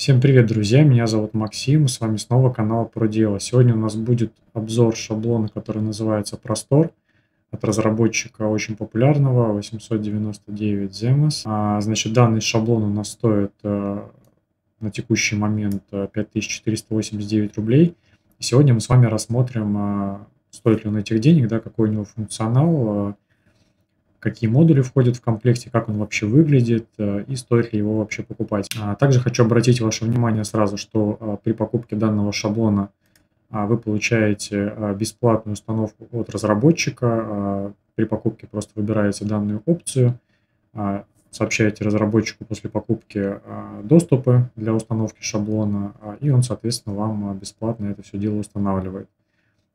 Всем привет, друзья! Меня зовут Максим, с вами снова канал Про Дело. Сегодня у нас будет обзор шаблона, который называется Простор, от разработчика очень популярного 899 Zemus. А, значит, данный шаблон у нас стоит а, на текущий момент 5489 рублей. И сегодня мы с вами рассмотрим, а, стоит ли он этих денег, да, какой у него функционал, а, какие модули входят в комплекте, как он вообще выглядит э, и стоит ли его вообще покупать. А также хочу обратить ваше внимание сразу, что э, при покупке данного шаблона а, вы получаете бесплатную установку от разработчика. При покупке просто выбираете данную опцию, сообщаете разработчику после покупки доступы для установки шаблона, и он, соответственно, вам бесплатно это все дело устанавливает.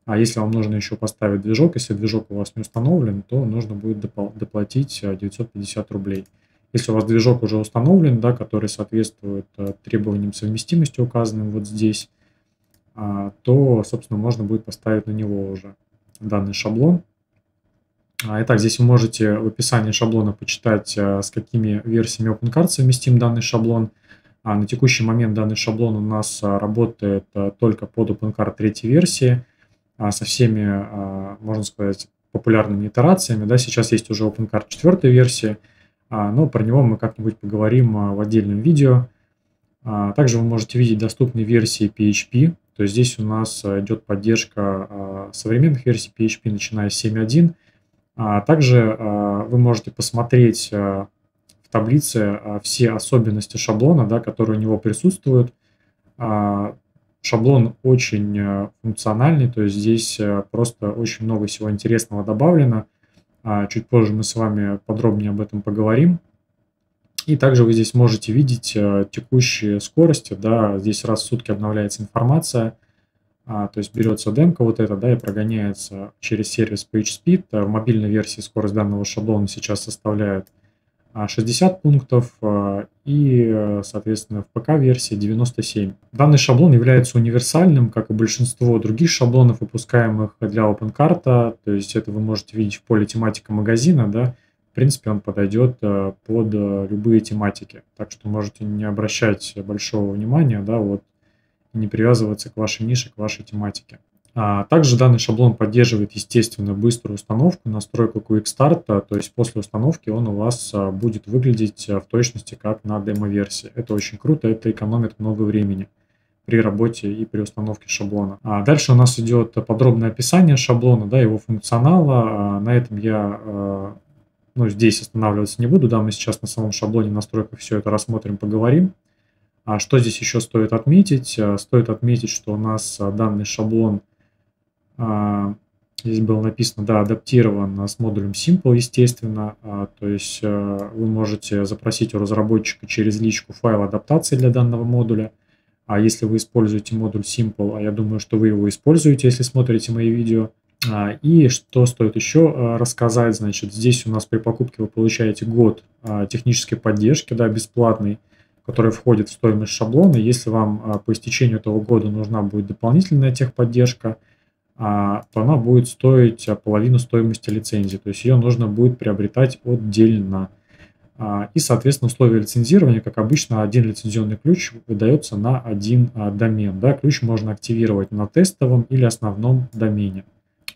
А если вам нужно еще поставить движок, если движок у вас не установлен, то нужно будет доплатить 950 э, рублей. Если у вас движок уже установлен, да, который соответствует э, требованиям совместимости, указанным вот здесь, а, то, собственно, можно будет поставить на него уже данный шаблон. А, итак, здесь вы можете в описании шаблона почитать, э, с какими версиями OpenCard совместим данный шаблон. А на текущий момент данный шаблон у нас работает только под OpenCard третьей версии – со всеми, а, можно сказать, популярными итерациями. Да, сейчас есть уже OpenCard 4 версии, а, но про него мы как-нибудь поговорим в отдельном видео. Также вы можете видеть доступные версии PHP, то есть здесь у нас идет поддержка современных версий PHP, начиная с 7.1. Также вы можете посмотреть в таблице все особенности шаблона, да, которые у него присутствуют. Шаблон очень э, функциональный, то есть здесь э, просто очень много всего интересного добавлено. А, чуть позже мы с вами подробнее об этом поговорим. И также вы здесь можете видеть э, текущие скорости, да, здесь раз в сутки обновляется информация, а, то есть берется демка вот эта, да, и прогоняется через сервис PageSpeed. В мобильной версии скорость данного шаблона сейчас составляет 60 пунктов а, и, соответственно, в ПК-версии 97. Данный шаблон является универсальным, как и большинство других шаблонов, выпускаемых для OpenCart, то есть это вы можете видеть в поле тематика магазина, да, в принципе, он подойдет а, под а, любые тематики, так что можете не обращать большого внимания, да, вот, не привязываться к вашей нише, к вашей тематике. А также данный шаблон поддерживает, естественно, быструю установку, настройку Quick Start, то есть после установки он у вас а, будет выглядеть а, в точности как на демо-версии. Это очень круто, это экономит много времени при работе и при установке шаблона. А дальше у нас идет подробное описание шаблона, да, его функционала. На этом я ну, здесь останавливаться не буду, да, мы сейчас на самом шаблоне настройках все это рассмотрим, поговорим. А что здесь еще стоит отметить? Стоит отметить, что у нас данный шаблон – а, здесь было написано, да, адаптирован с модулем Simple, естественно. А, то есть э, вы можете запросить у разработчика через личку файл адаптации для данного модуля. А если вы используете модуль Simple, а я думаю, что вы его используете, если смотрите мои видео. А, и что стоит еще э, рассказать, значит, здесь у нас при покупке вы получаете год технической поддержки, да, бесплатный, который входит в стоимость шаблона. Если вам по истечению этого года нужна будет дополнительная техподдержка, а, то она будет стоить а, половину стоимости лицензии. То есть ее нужно будет приобретать отдельно. А, и, соответственно, условия лицензирования, как обычно, один лицензионный ключ выдается на один домен. Да, ключ можно активировать на тестовом или основном домене.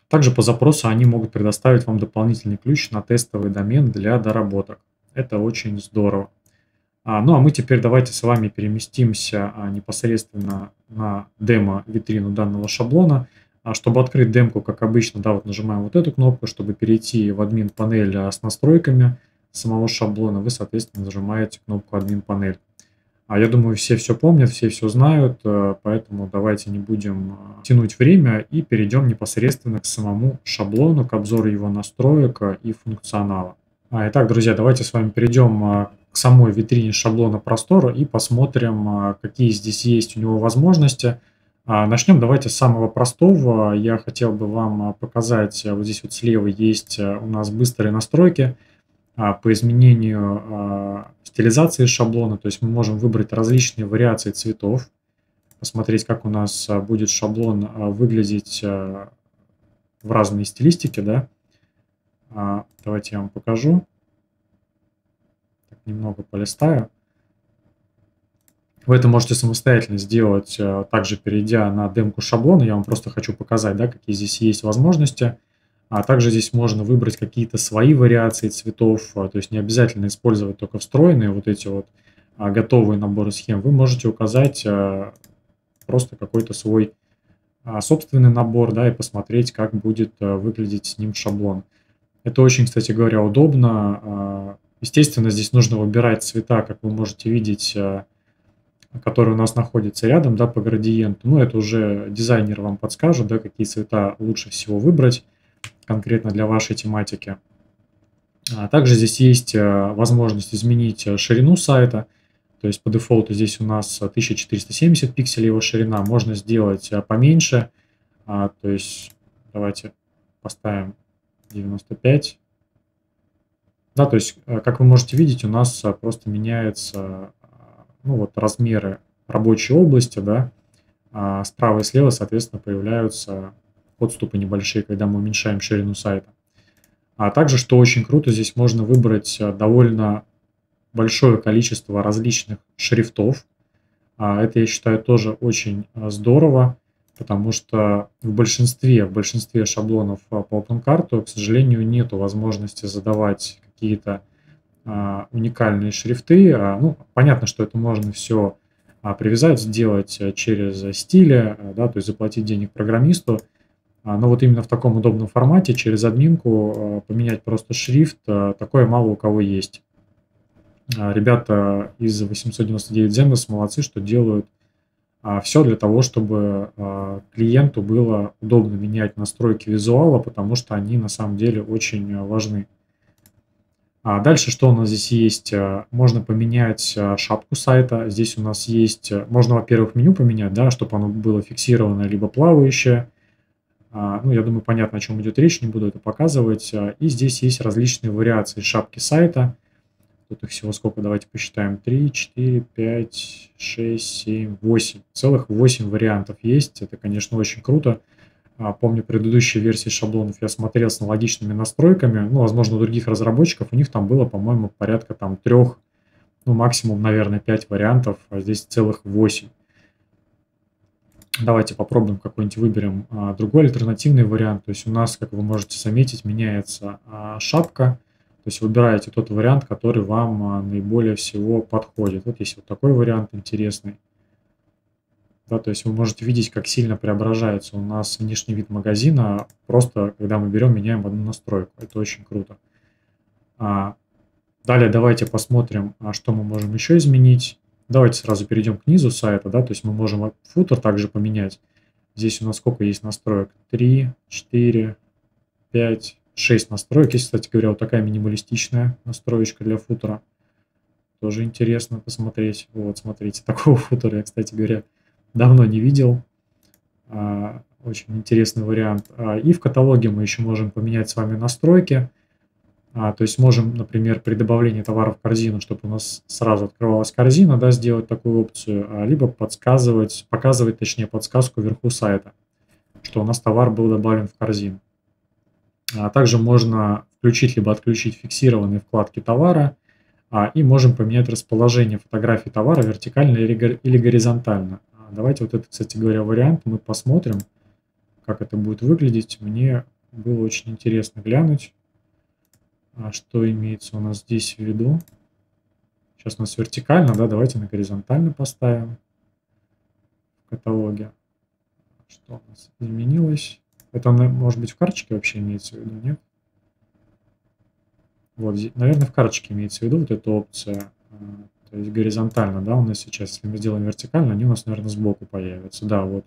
Также по запросу они могут предоставить вам дополнительный ключ на тестовый домен для доработок. Это очень здорово. Ну а мы теперь давайте с вами переместимся непосредственно на демо-витрину данного шаблона. А чтобы открыть демку, как обычно, да, вот нажимаем вот эту кнопку, чтобы перейти в админ панель а, с настройками самого шаблона, вы, соответственно, нажимаете кнопку админ панель. А я думаю, все все помнят, все все знают, э, поэтому давайте не будем а, тянуть время и перейдем непосредственно к самому шаблону, к обзору его настроек э, и функционала. Итак, друзья, давайте с вами перейдем к самой витрине шаблона простора и посмотрим, какие здесь есть у него возможности. А, Начнем давайте с самого простого. Я хотел бы вам а, показать, а, вот здесь вот слева есть у нас быстрые настройки по изменению стилизации шаблона. То есть мы можем выбрать различные вариации цветов, посмотреть, как у нас будет шаблон выглядеть в разные стилистики. Да? Давайте я вам покажу. Так, немного полистаю. Вы это можете самостоятельно сделать, э, также перейдя на демку шаблона. Я вам просто хочу показать, да, какие здесь есть возможности. А также здесь можно выбрать какие-то свои вариации цветов, то есть не обязательно использовать только встроенные вот эти вот а, готовые наборы схем. Вы можете указать просто какой-то свой а, собственный набор, да, и посмотреть, как будет э, выглядеть с ним шаблон. Это очень, кстати говоря, удобно. А, естественно, здесь нужно выбирать цвета, как вы можете видеть, э, которые у нас находятся рядом, да, по градиенту. Ну, это уже дизайнер вам подскажет, да, какие цвета лучше всего выбрать конкретно для вашей тематики. А также здесь есть э, возможность изменить ширину сайта – то есть по дефолту здесь у нас 1470 пикселей его ширина. Можно сделать э, поменьше. А, то есть давайте поставим 95. Да, то есть, э, как вы можете видеть, у нас э, просто меняются ну, вот, размеры рабочей области, да, а справа и слева, соответственно, появляются отступы небольшие, когда мы уменьшаем ширину сайта. А также, что очень круто, здесь можно выбрать довольно большое количество различных шрифтов. А это, я считаю, тоже очень а, здорово, потому что в большинстве, в большинстве шаблонов а, по OpenCart, к сожалению, нет возможности задавать какие-то уникальные шрифты. Ну, понятно, что это можно все привязать, сделать через стили, да, то есть заплатить денег программисту. Но вот именно в таком удобном формате, через админку, поменять просто шрифт, такое мало у кого есть. А, ребята из 899 Zendesk молодцы, что делают а, все для того, чтобы а, клиенту было удобно менять настройки визуала, потому что они на самом деле очень важны. А дальше что у нас здесь есть? Можно поменять шапку сайта. Здесь у нас есть, можно, во-первых, меню поменять, да, чтобы оно было фиксированное либо плавающее. Ну, я думаю, понятно, о чем идет речь, не буду это показывать. И здесь есть различные вариации шапки сайта – Тут их всего сколько? Давайте посчитаем. 3, 4, 5, 6, 7, 8. Целых 8 вариантов есть. Это, конечно, очень круто. А, помню предыдущие версии шаблонов я смотрел с аналогичными настройками. Ну, возможно, у других разработчиков у них там было, по-моему, порядка там трех, ну, максимум, наверное, 5 вариантов, а здесь целых 8. Давайте попробуем какой-нибудь выберем а, другой альтернативный вариант. То есть у нас, как вы можете заметить, меняется а, шапка то есть выбираете тот вариант, который вам наиболее всего подходит. Вот есть вот такой вариант интересный. Да, то есть вы можете видеть, как сильно преображается у нас внешний вид магазина, просто когда мы берем, меняем одну настройку. Это очень круто. А, далее давайте посмотрим, а что мы можем еще изменить. Давайте сразу перейдем к низу сайта, да, то есть мы можем футер также поменять. Здесь у нас сколько есть настроек? 3, 4, 5, 6 настроек. Есть, кстати говоря, вот такая минималистичная настроечка для футера. Тоже интересно посмотреть. Вот, смотрите, такого футера я, кстати говоря, давно не видел. А, очень интересный вариант. А, и в каталоге мы еще можем поменять с вами настройки. А, то есть можем, например, при добавлении товара в корзину, чтобы у нас сразу открывалась корзина, да, сделать такую опцию, либо подсказывать, показывать, точнее, подсказку вверху сайта, что у нас товар был добавлен в корзину. Также можно включить либо отключить фиксированные вкладки товара, и можем поменять расположение фотографии товара вертикально или горизонтально. А, давайте вот это, кстати говоря, вариант мы посмотрим, как это будет выглядеть. Мне было очень интересно глянуть, что имеется у нас здесь в виду. Сейчас у нас вертикально, да, давайте на горизонтально поставим в каталоге. Что у нас изменилось? Это, может быть, в карточке вообще имеется в виду, нет? Вот, наверное, в карточке имеется в виду вот эта опция, а, то есть горизонтально, да, у нас сейчас, если мы сделаем вертикально, они у нас, наверное, сбоку появятся, да, вот.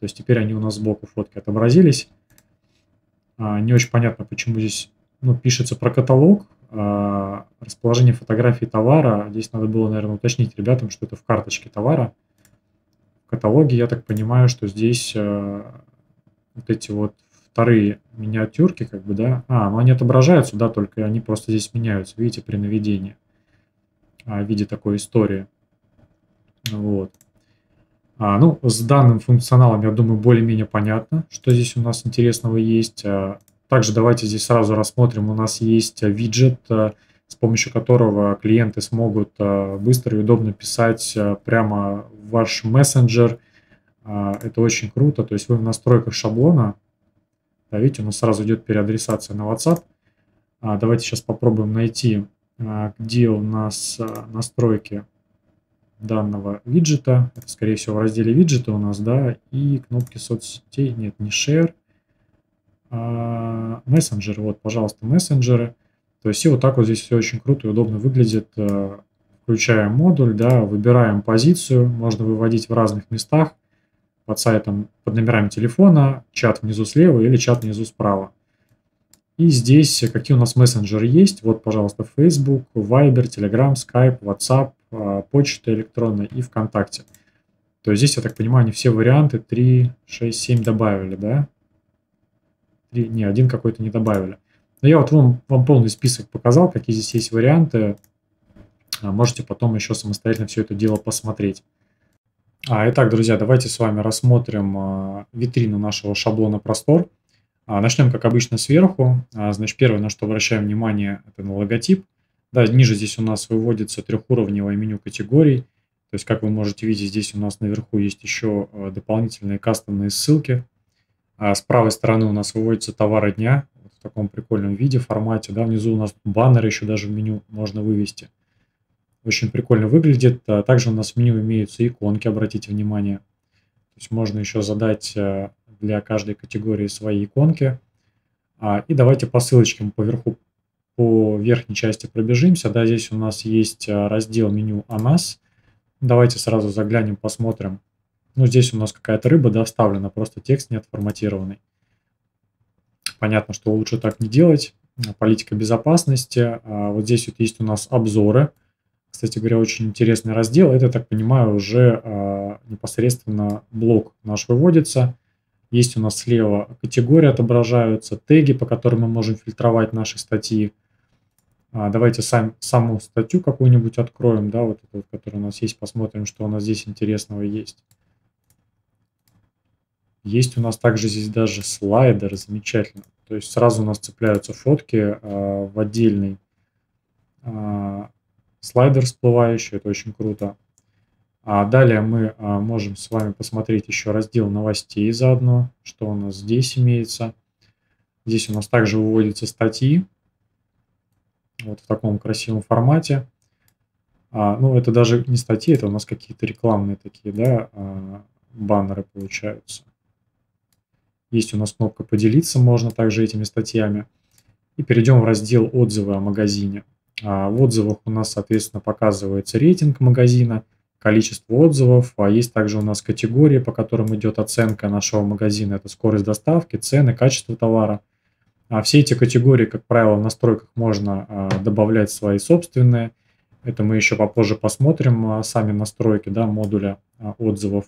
То есть теперь они у нас сбоку фотки отобразились. А, не очень понятно, почему здесь, ну, пишется про каталог, а, расположение фотографий товара. Здесь надо было, наверное, уточнить ребятам, что это в карточке товара. В каталоге, я так понимаю, что здесь а, вот эти вот вторые миниатюрки, как бы, да, а, ну они отображаются, да, только они просто здесь меняются, видите, при наведении в виде такой истории. Вот. А, ну, с данным функционалом, я думаю, более-менее понятно, что здесь у нас интересного есть. А, также давайте здесь сразу рассмотрим. У нас есть виджет с помощью которого клиенты смогут быстро и удобно писать прямо в ваш мессенджер. Это очень круто. То есть вы в настройках шаблона, да, видите, у нас сразу идет переадресация на WhatsApp. Давайте сейчас попробуем найти, где у нас настройки данного виджета. Это, скорее всего, в разделе виджеты у нас, да, и кнопки соцсетей. Нет, не share, а мессенджеры. Вот, пожалуйста, мессенджеры. То есть и вот так вот здесь все очень круто и удобно выглядит. Э, включаем модуль, да, выбираем позицию, можно выводить в разных местах под сайтом, под номерами телефона, чат внизу слева или чат внизу справа. И здесь какие у нас мессенджеры есть. Вот, пожалуйста, Facebook, Viber, Telegram, Skype, WhatsApp, а, почта электронная и ВКонтакте. То есть здесь, я так понимаю, они все варианты 3, 6, 7 добавили, да? 3, не, один какой-то не добавили. Но я вот вам, вам полный список показал, какие здесь есть варианты. А, можете потом еще самостоятельно все это дело посмотреть. А, итак, друзья, давайте с вами рассмотрим а, витрину нашего шаблона «Простор». А, начнем, как обычно, сверху. А, значит, первое, на что обращаем внимание, это на логотип. Да, ниже здесь у нас выводится трехуровневое меню категорий. То есть, как вы можете видеть, здесь у нас наверху есть еще а, дополнительные кастомные ссылки. С правой стороны у нас выводится товары дня вот в таком прикольном виде, формате. Да, внизу у нас баннеры еще даже в меню можно вывести. Очень прикольно выглядит. Также у нас в меню имеются иконки, обратите внимание. То есть можно еще задать для каждой категории свои иконки. А, и давайте по ссылочкам поверху, по верхней части пробежимся. Да, здесь у нас есть а, раздел меню «О нас». Давайте сразу заглянем, посмотрим. Ну, здесь у нас какая-то рыба, да, вставлена, просто текст не отформатированный. Понятно, что лучше так не делать. Политика безопасности. А, вот здесь вот есть у нас обзоры. Кстати говоря, очень интересный раздел. Это, так понимаю, уже непосредственно блок наш выводится. Есть у нас слева категории отображаются, теги, по которым мы можем фильтровать наши статьи. А, давайте сам, саму статью какую-нибудь откроем, да, вот эту, которая у нас есть, посмотрим, что у нас здесь интересного есть. Есть у нас также здесь даже слайдер, замечательно. То есть сразу у нас цепляются фотки а, в отдельный а, слайдер всплывающий, это очень круто. А далее мы а, можем с вами посмотреть еще раздел новостей заодно, что у нас здесь имеется. Здесь у нас также выводятся статьи, вот в таком красивом формате. А, ну, это даже не статьи, это у нас какие-то рекламные такие, да, баннеры получаются. Есть у нас кнопка «Поделиться», можно также этими статьями. И перейдем в раздел «Отзывы о магазине». В отзывах у нас, соответственно, показывается рейтинг магазина – количество отзывов, а есть также у нас категории, по которым идет оценка нашего магазина. Это скорость доставки, цены, качество товара. А все эти категории, как правило, в настройках можно а, добавлять свои собственные. Это мы еще попозже посмотрим, а, сами настройки да, модуля а, отзывов.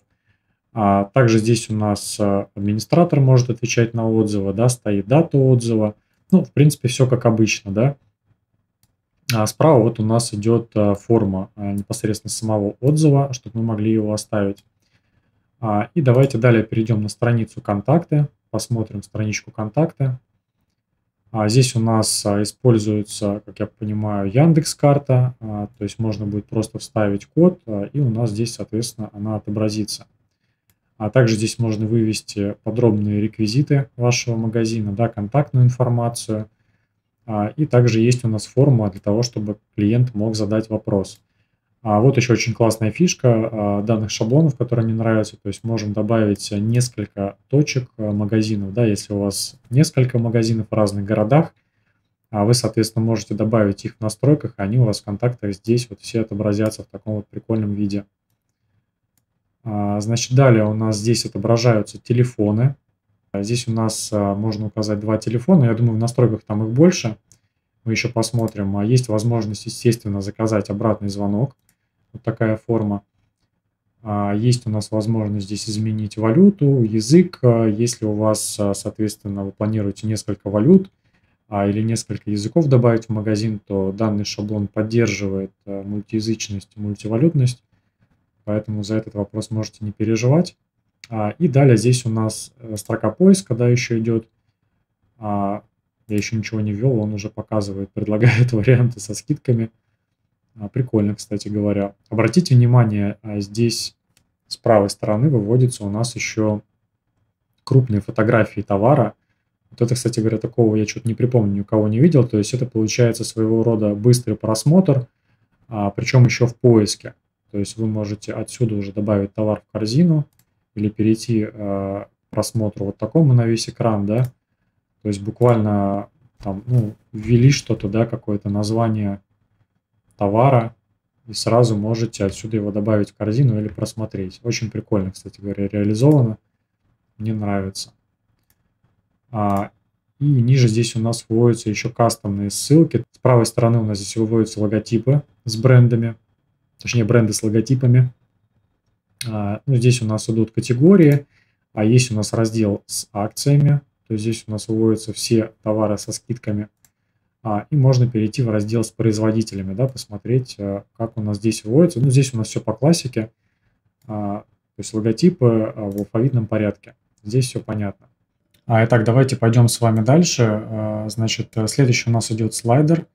А также здесь у нас администратор может отвечать на отзывы, да, стоит дата отзыва. Ну, в принципе, все как обычно, да. А справа вот у нас идет а, форма а, непосредственно самого отзыва, чтобы мы могли его оставить. И давайте далее перейдем на страницу контакты, посмотрим страничку контакты. Здесь у нас используется, как я понимаю, Яндекс карта, то есть можно будет просто вставить код, и у нас здесь, соответственно, она отобразится. А также здесь можно вывести подробные реквизиты вашего магазина, да, контактную информацию, а, и также есть у нас форма для того, чтобы клиент мог задать вопрос. А вот еще очень классная фишка а, данных шаблонов, которые мне нравятся. То есть можем добавить несколько точек магазинов. Да, если у вас несколько магазинов в разных городах, вы, соответственно, можете добавить их в настройках, и они у вас в контактах здесь вот все отобразятся в таком вот прикольном виде. Значит, далее у нас здесь отображаются телефоны. А здесь у нас а, можно указать два телефона. Я думаю, в настройках там их больше. Мы еще посмотрим. А есть возможность, естественно, заказать обратный звонок. Вот такая форма. Есть у нас возможность здесь изменить валюту, язык. Если у вас, соответственно, вы планируете несколько валют или несколько языков добавить в магазин, то данный шаблон поддерживает мультиязычность, мультивалютность. Поэтому за этот вопрос можете не переживать. А, и далее здесь у нас э, строка поиска, да, еще идет. А, Я еще ничего не ввел, он уже показывает, предлагает варианты со скидками. А, прикольно, кстати говоря. Обратите внимание, здесь с правой стороны выводится у нас еще крупные фотографии товара. Вот это, кстати говоря, такого я что-то не припомню, ни у кого не видел. То есть это получается своего рода быстрый просмотр, причем еще в поиске. То есть вы можете отсюда уже добавить товар в корзину или перейти к просмотру вот такому на весь экран, да. То есть буквально там, ну, ввели что-то, да, какое-то название товара, и сразу можете отсюда его добавить в корзину или просмотреть. Очень прикольно, кстати говоря, реализовано. Мне нравится. А, и ниже здесь у нас выводятся еще кастомные ссылки. С правой стороны у нас здесь выводятся логотипы с брендами, точнее бренды с логотипами. А, ну, здесь у нас идут категории, а есть у нас раздел с акциями. То есть здесь у нас выводятся все товары со скидками. А, и можно перейти в раздел с производителями, да, посмотреть, э, как у нас здесь выводится. Ну, здесь у нас все по классике, а, то есть логотипы а, в алфавитном порядке. Здесь все понятно. А, итак, давайте пойдем с вами дальше. Значит, следующий у нас идет слайдер.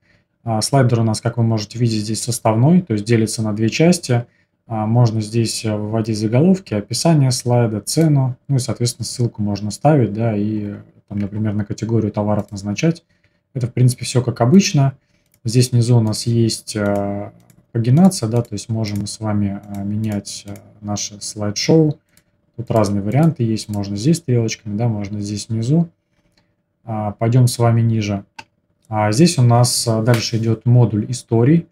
Слайдер у нас, как вы можете видеть, здесь составной, то есть делится на две части. Можно здесь выводить заголовки, описание слайда, цену, ну и, соответственно, ссылку можно ставить, да, и, там, например, на категорию товаров назначать. Это, в принципе, все как обычно. Здесь внизу у нас есть э, пагинация, да, то есть можем мы с вами э, менять э, наше слайд-шоу. Тут разные варианты есть, можно здесь стрелочками, да, можно здесь внизу. А, пойдем с вами ниже. А здесь у нас дальше идет модуль историй, а,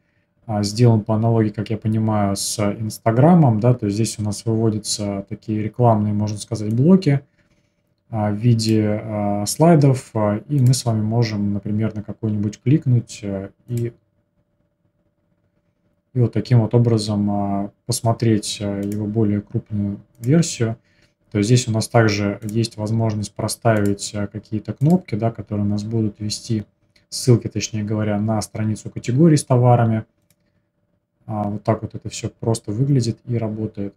сделан по аналогии, как я понимаю, с Инстаграмом, да, то есть здесь у нас выводятся такие рекламные, можно сказать, блоки, а, в виде а, слайдов, а, и мы с вами можем, например, на какой-нибудь кликнуть и, и вот таким вот образом посмотреть его более крупную версию. То есть здесь у нас также есть возможность проставить какие-то кнопки, да, которые нас будут вести ссылки, точнее говоря, на страницу категории с товарами. Вот так вот это все просто выглядит и работает.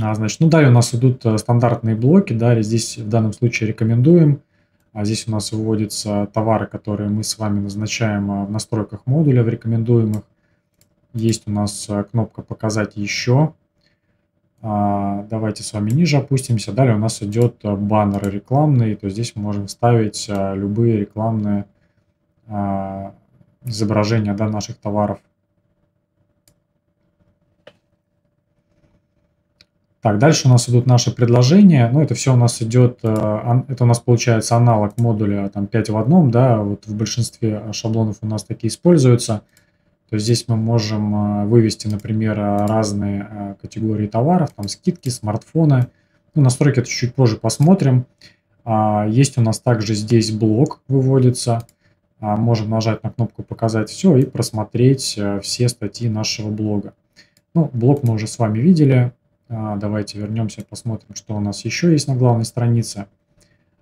А, значит, ну далее у нас идут э, стандартные блоки, да, здесь в данном случае рекомендуем. А здесь у нас выводятся товары, которые мы с вами назначаем э, в настройках модуля, в рекомендуемых. Есть у нас э, кнопка «Показать еще». А, давайте с вами ниже опустимся. Далее у нас идет баннеры рекламные, то здесь мы можем ставить любые рекламные изображения да, наших товаров. Так, дальше у нас идут наши предложения. Ну, это все у нас идет, э, это у нас получается аналог модуля там 5 в одном, да, вот в большинстве шаблонов у нас такие используются. То есть здесь мы можем э, вывести, например, разные э, категории товаров, там скидки, смартфоны. Ну, настройки это чуть позже посмотрим. А, есть у нас также здесь блок выводится. А, можем нажать на кнопку «Показать все» и просмотреть все статьи нашего блога. Ну, блог мы уже с вами видели. А, давайте вернемся, посмотрим, что у нас еще есть на главной странице.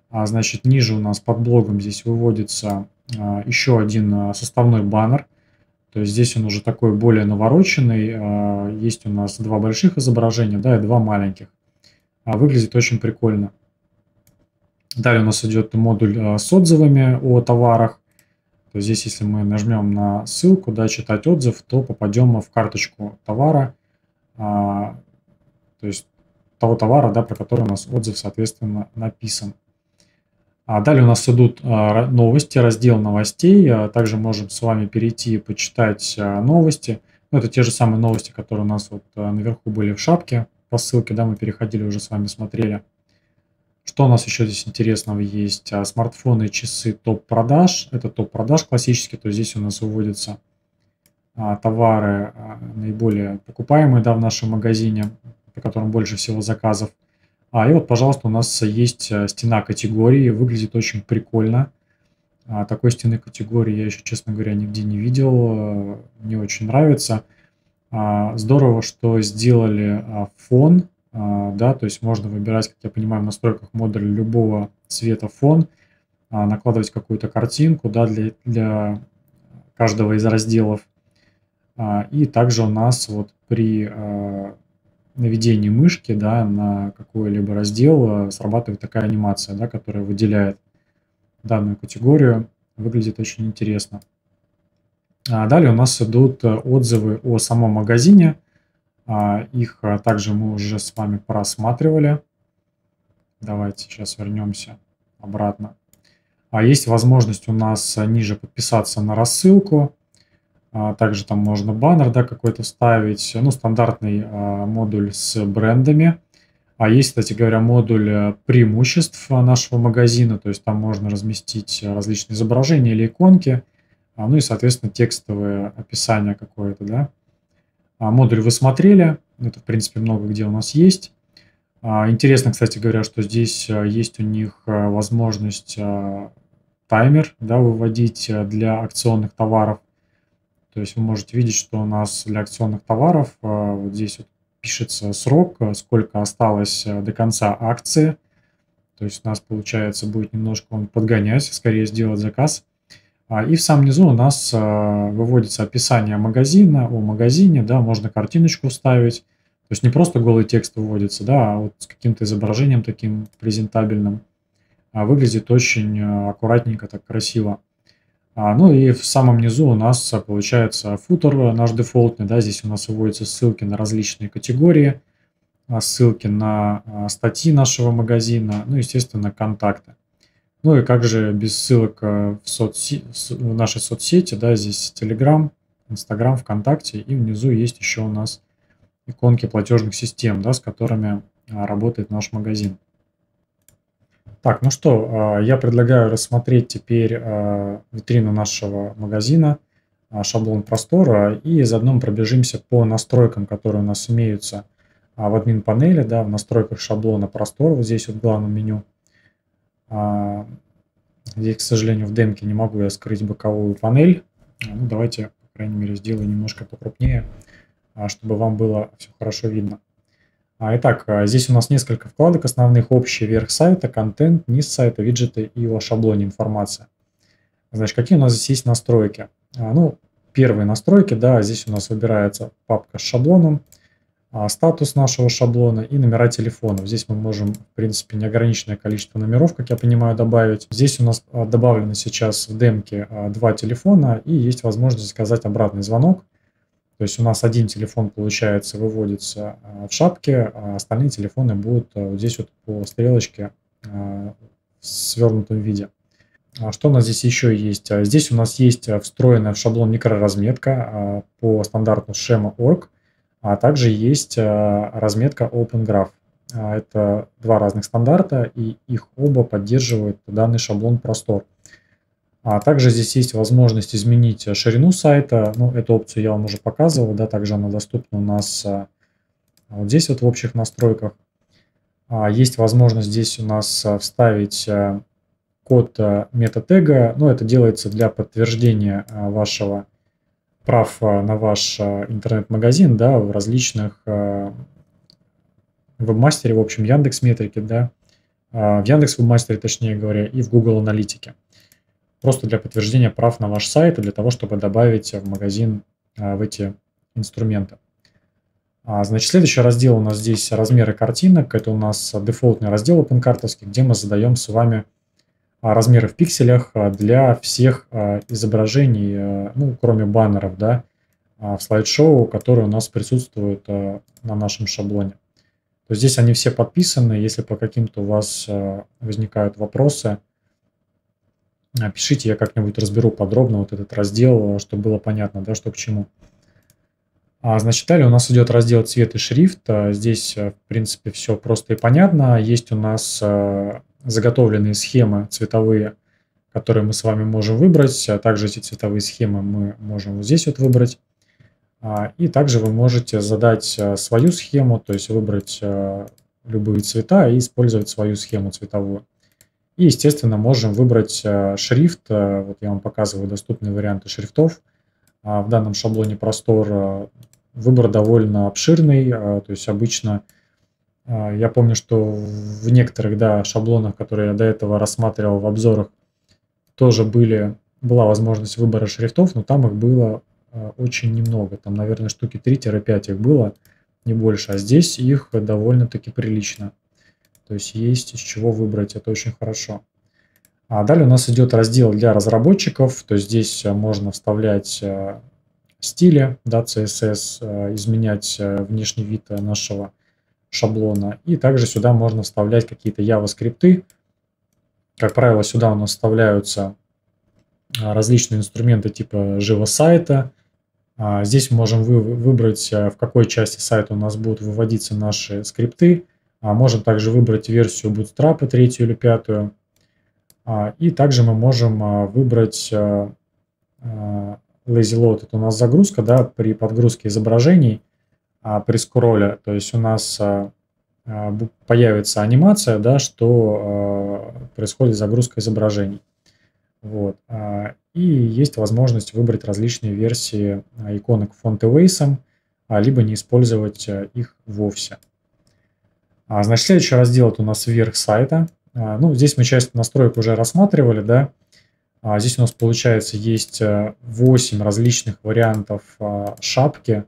А, значит, ниже у нас под блогом здесь выводится а, еще один составной баннер. То есть здесь он уже такой более навороченный. Есть у нас два больших изображения, да, и два маленьких. Выглядит очень прикольно. Далее у нас идет модуль с отзывами о товарах. То есть здесь, если мы нажмем на ссылку, да, читать отзыв, то попадем в карточку товара то есть того товара, да, про который у нас отзыв, соответственно, написан. А далее у нас идут а, новости, раздел новостей. А также можем с вами перейти и почитать а, новости. Ну, это те же самые новости, которые у нас вот наверху были в шапке по ссылке, да, мы переходили уже с вами, смотрели. Что у нас еще здесь интересного есть? Смартфоны, часы, топ-продаж. Это топ-продаж классический, то есть здесь у нас выводятся товары наиболее покупаемые да, в нашем магазине по которым больше всего заказов. А, и вот, пожалуйста, у нас есть э, стена категории, выглядит очень прикольно. А, такой стены категории я еще, честно говоря, нигде не видел, э, мне очень нравится. А, здорово, что сделали а, фон, а, да, то есть можно выбирать, как я понимаю, в настройках модуля любого цвета фон, а, накладывать какую-то картинку, да, для, для каждого из разделов. А, и также у нас вот при а, наведении мышки да, на какой-либо раздел э, срабатывает такая анимация, да, которая выделяет данную категорию. Выглядит очень интересно. А далее у нас идут отзывы о самом магазине. А, их также мы уже с вами просматривали. Давайте сейчас вернемся обратно. А есть возможность у нас ниже подписаться на рассылку. А, также там можно баннер да, какой-то вставить. Ну, стандартный а, модуль с брендами. А есть, кстати говоря, модуль э, преимуществ нашего магазина. То есть там можно разместить различные изображения или иконки. А, ну и, соответственно, текстовое описание какое-то. Да. А, модуль вы смотрели. Это, в принципе, много где у нас есть. А, интересно, кстати говоря, что здесь э, есть у них э, возможность э, таймер да, выводить для акционных товаров. То есть вы можете видеть, что у нас для акционных товаров вот здесь вот пишется срок, сколько осталось до конца акции. То есть у нас, получается, будет немножко он подгонять, скорее сделать заказ. А, и в самом низу у нас выводится описание магазина, о магазине, да, можно картиночку вставить, то есть не просто голый текст выводится, да, а вот с каким-то изображением таким презентабельным. А выглядит очень э, аккуратненько, так красиво. А, ну и в самом низу у нас получается футер наш дефолтный, да, здесь у нас выводятся ссылки на различные категории, а, ссылки на а, статьи нашего магазина, ну, естественно, контакты. Ну и как же без ссылок э, в, соцси... в наши соцсети, да, здесь Telegram, Instagram, ВКонтакте, и внизу есть еще у нас иконки платежных систем, да, с которыми работает наш магазин. Так, ну что, а, я предлагаю рассмотреть теперь а, витрину нашего магазина, шаблон простора, и заодно пробежимся по настройкам, которые у нас имеются в админ панели, да, в настройках шаблона простора, вот здесь вот в главном меню. Здесь, к сожалению, в демке не могу я скрыть боковую панель. Ну, давайте, по крайней мере, сделаю немножко покрупнее. А, чтобы вам было все хорошо видно. А, итак, а, здесь у нас несколько вкладок основных. Общий верх сайта, контент, низ сайта, виджеты и о шаблоне информация. Значит, какие у нас здесь есть настройки? Ну, первые настройки, да, здесь у нас выбирается папка с шаблоном, статус нашего шаблона и номера телефонов. Здесь мы можем, в принципе, неограниченное количество номеров, как я понимаю, добавить. Здесь у нас добавлено сейчас в демке два телефона и есть возможность заказать обратный звонок. То есть у нас один телефон, получается, выводится а, в шапке, а остальные телефоны будут а, вот здесь вот по стрелочке в свернутом виде. Что у нас здесь еще есть? Здесь у нас есть встроенная в шаблон микроразметка по стандарту Schema.org, а также есть разметка OpenGraph. Это два разных стандарта, и их оба поддерживает данный шаблон простор. А также здесь есть возможность изменить э, ширину сайта. Ну, эту опцию я вам уже показывал, да, также она доступна у нас э, вот здесь вот в общих настройках. А, есть возможность здесь у нас э, вставить код метатега. Ну, это делается для подтверждения вашего прав на ваш интернет-магазин, да, в различных вебмастере, в общем, Яндекс Метрики, да, в Яндекс Вебмастере, точнее говоря, и в Google Аналитике просто для подтверждения прав на ваш сайт и для того, чтобы добавить в магазин а, в эти инструменты. А, значит, следующий раздел у нас здесь размеры картинок. Это у нас дефолтный раздел OpenCartовский, где мы задаем с вами а, размеры в пикселях для всех изображений, ну, кроме баннеров, да, в слайд-шоу, которые у нас присутствуют на нашем шаблоне. То здесь они все подписаны. Если по каким-то у вас возникают вопросы, Пишите, я как-нибудь разберу подробно вот этот раздел, чтобы было понятно, да, что к чему. А, значит, далее у нас идет раздел цвет и шрифт. А, здесь, э, в принципе, все просто и понятно. Есть у нас э, заготовленные схемы цветовые, которые мы с вами можем выбрать. А также эти цветовые схемы мы можем вот здесь вот выбрать. И также вы можете задать э, свою схему, то есть выбрать любые цвета и использовать свою схему цветовую. И, естественно, можем выбрать э, шрифт. Э, вот я вам показываю доступные варианты шрифтов. А, в данном шаблоне простор э, выбор довольно обширный. То есть обычно я помню, что в некоторых да, шаблонах, которые я до этого рассматривал в обзорах, тоже были, была возможность выбора шрифтов, но там их было очень немного. Там, наверное, штуки 3-5 их было, не больше. А здесь их довольно-таки прилично. То есть есть из чего выбрать, это очень хорошо. А далее у нас идет раздел для разработчиков, то есть здесь можно вставлять стили, да, CSS, изменять внешний вид нашего шаблона. И также сюда можно вставлять какие-то JavaScript. Как правило, сюда у нас вставляются различные инструменты типа живо сайта. А, здесь мы можем вы, выбрать, в какой части сайта у нас будут выводиться наши скрипты. А, можем также выбрать версию Bootstrap, третью или пятую. А, и также мы можем выбрать lazy load. Это у нас загрузка да, при подгрузке изображений, при скролле. То есть у нас появится анимация, да, что происходит загрузка изображений. Вот. А, и есть возможность выбрать различные версии а, иконок фонтовейсом, либо не использовать а, их вовсе. Значит, следующий раздел это у нас вверх сайта. Ну, здесь мы часть настроек уже рассматривали, да. Здесь у нас, получается, есть 8 различных вариантов шапки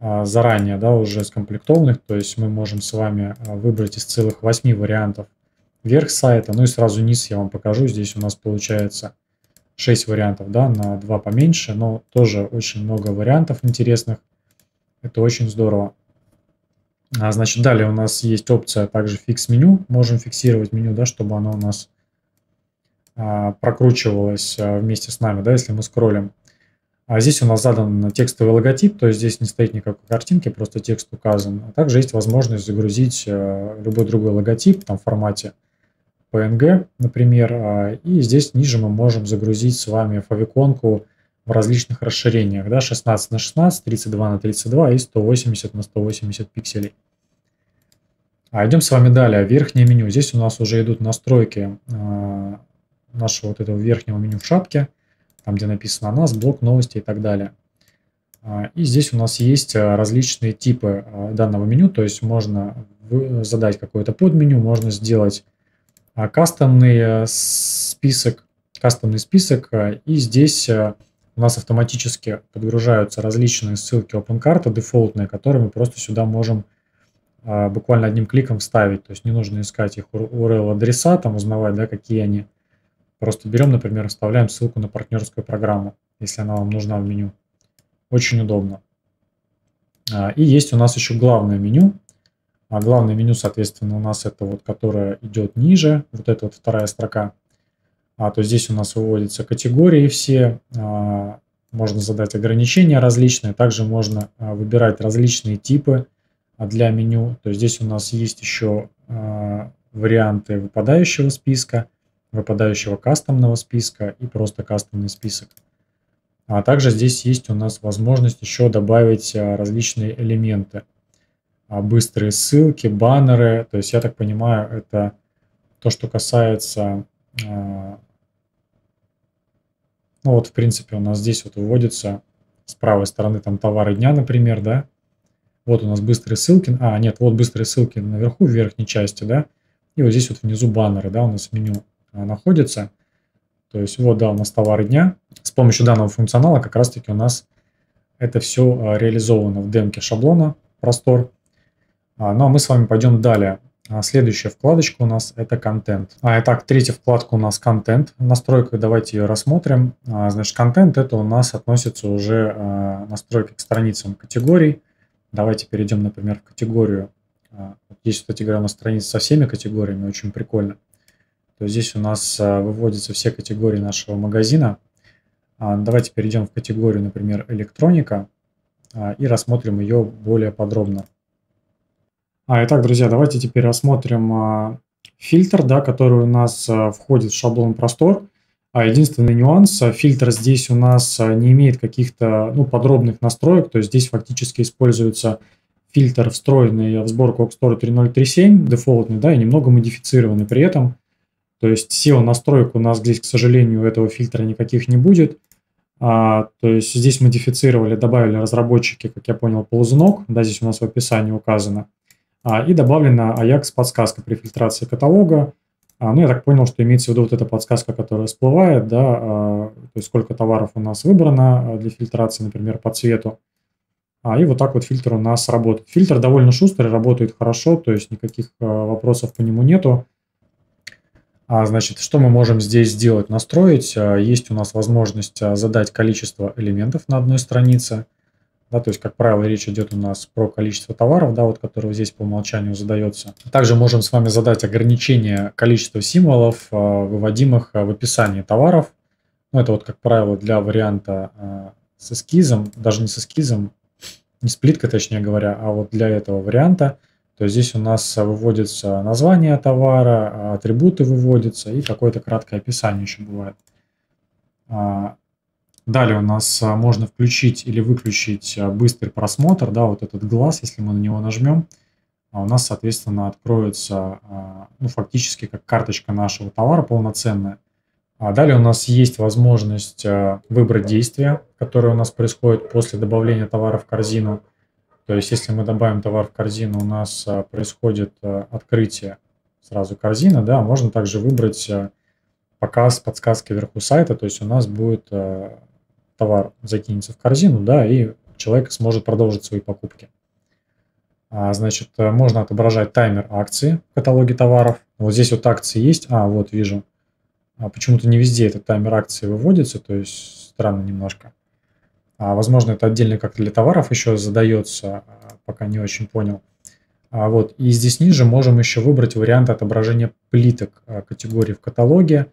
заранее, да, уже скомплектованных. То есть мы можем с вами выбрать из целых 8 вариантов верх сайта, ну и сразу низ я вам покажу. Здесь у нас получается 6 вариантов, да, на 2 поменьше, но тоже очень много вариантов интересных. Это очень здорово. А, значит, далее у нас есть опция также фикс меню. Можем фиксировать меню, да, чтобы оно у нас а, прокручивалось а, вместе с нами, да, если мы скроллим. А здесь у нас задан текстовый логотип, то есть здесь не стоит никакой картинки, просто текст указан. А также есть возможность загрузить любой другой логотип там, в формате PNG, например, и здесь ниже мы можем загрузить с вами фавиконку в различных расширениях, да, 16 на 16, 32 на 32 и 180 на 180 пикселей. А идем с вами далее. Верхнее меню. Здесь у нас уже идут настройки э, нашего вот этого верхнего меню в шапке, там где написано нас, блок новости и так далее. А, и здесь у нас есть различные типы данного меню, то есть можно задать какое-то подменю, можно сделать кастомный э, список, кастомный список, э, и здесь э, у нас автоматически подгружаются различные ссылки OpenCart дефолтные, которые мы просто сюда можем буквально одним кликом вставить. То есть не нужно искать их URL-адреса, там узнавать, да, какие они. Просто берем, например, вставляем ссылку на партнерскую программу, если она вам нужна в меню. Очень удобно. А, и есть у нас еще главное меню. А главное меню, соответственно, у нас это вот, которое идет ниже, вот эта вот вторая строка. А, то здесь у нас выводятся категории все, а, можно задать ограничения различные, также можно а, выбирать различные типы а, для меню. То есть здесь у нас есть еще а, варианты выпадающего списка, выпадающего кастомного списка и просто кастомный список. А также здесь есть у нас возможность еще добавить а, различные элементы – а, быстрые ссылки, баннеры. То есть, я так понимаю, это то, что касается... А, ну вот, в принципе, у нас здесь вот выводится с правой стороны там товары дня, например, да. Вот у нас быстрые ссылки. А, нет, вот быстрые ссылки наверху, в верхней части, да. И вот здесь вот внизу баннеры, да, у нас меню а, находится. То есть вот, да, у нас товары дня. С помощью данного функционала как раз-таки у нас это все реализовано в демке шаблона простор. А, ну а мы с вами пойдем далее. А, следующая вкладочка у нас это контент. А, итак, третья вкладка у нас контент. Настройка, давайте ее рассмотрим. А, значит, контент это у нас относится уже а, настройки к страницам категорий. Давайте перейдем, например, в категорию. Здесь, кстати говоря, у нас страница со всеми категориями, очень прикольно. То есть здесь у нас выводятся все категории нашего магазина. Давайте перейдем в категорию, например, электроника и рассмотрим ее более подробно. А, итак, друзья, давайте теперь рассмотрим а, фильтр, да, который у нас а, входит в шаблон простор. А единственный нюанс, а, фильтр здесь у нас а, не имеет каких-то ну, подробных настроек, то есть здесь фактически используется фильтр, встроенный в сборку Oxtor 3037, дефолтный, да, и немного модифицированный при этом. То есть SEO настроек у нас здесь, к сожалению, этого фильтра никаких не будет. А, то есть здесь модифицировали, добавили разработчики, как я понял, ползунок, да, здесь у нас в описании указано. А, и добавлена Ajax подсказка при фильтрации каталога. А, ну, я так понял, что имеется в виду вот эта подсказка, которая всплывает, да, а, то есть сколько товаров у нас выбрано для фильтрации, например, по цвету. И вот так вот фильтр у нас работает. Фильтр довольно шустрый, работает хорошо, то есть никаких вопросов по нему нету. Значит, что мы можем здесь сделать? Настроить. Есть у нас возможность задать количество элементов на одной странице. Да, то есть, как правило, речь идет у нас про количество товаров, да, вот, которое здесь по умолчанию задается. Также можем с вами задать ограничение количества символов, выводимых в описании товаров. Ну, это вот, как правило, для варианта с эскизом, даже не с эскизом, не с плиткой, точнее говоря, а вот для этого варианта – то здесь у нас выводится название товара, атрибуты выводятся и какое-то краткое описание еще бывает. А, далее у нас можно включить или выключить быстрый просмотр, да, вот этот глаз, если мы на него нажмем, а у нас, соответственно, откроется, а, ну, фактически как карточка нашего товара полноценная. Далее у нас есть возможность выбрать действия, которые у нас происходят после добавления товара в корзину – то есть, если мы добавим товар в корзину, у нас а, происходит а, открытие сразу корзины, да, можно также выбрать а, показ подсказки вверху сайта, то есть у нас будет товар закинется в корзину, да, и человек сможет продолжить свои покупки. Значит, можно отображать таймер акции в каталоге товаров. Вот здесь вот акции есть. А, вот вижу. Почему-то не везде этот таймер акции выводится, то есть странно немножко. А, возможно, это отдельно как для товаров еще задается, а, пока не очень понял. А, вот. И здесь ниже можем еще выбрать вариант отображения плиток категории в каталоге